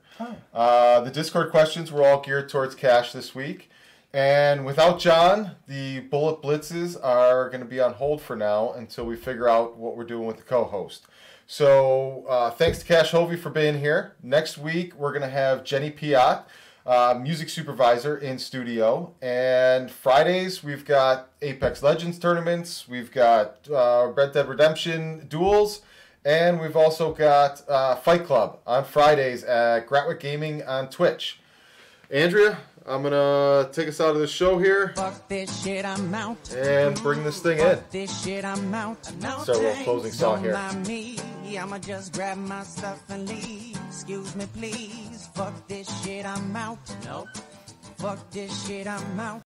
Uh, the Discord questions were all geared towards Kash this week. And without John, the bullet blitzes are going to be on hold for now until we figure out what we're doing with the co-host. So uh, thanks to Kash Hovey for being here. Next week we're going to have Jenny Piat, uh, music supervisor in studio. And Fridays we've got Apex Legends tournaments. We've got uh, Red Dead Redemption duels. And we've also got uh, Fight Club on Fridays at Gratwick Gaming on Twitch. Andrea, I'm gonna take us out of the show here Fuck this shit, I'm out. and bring this thing in. Fuck this shit, I'm out. No a little closing song here. me. I'ma just grab my stuff and leave. Excuse me, please. Fuck this shit, I'm out. Nope. Fuck this shit, I'm out.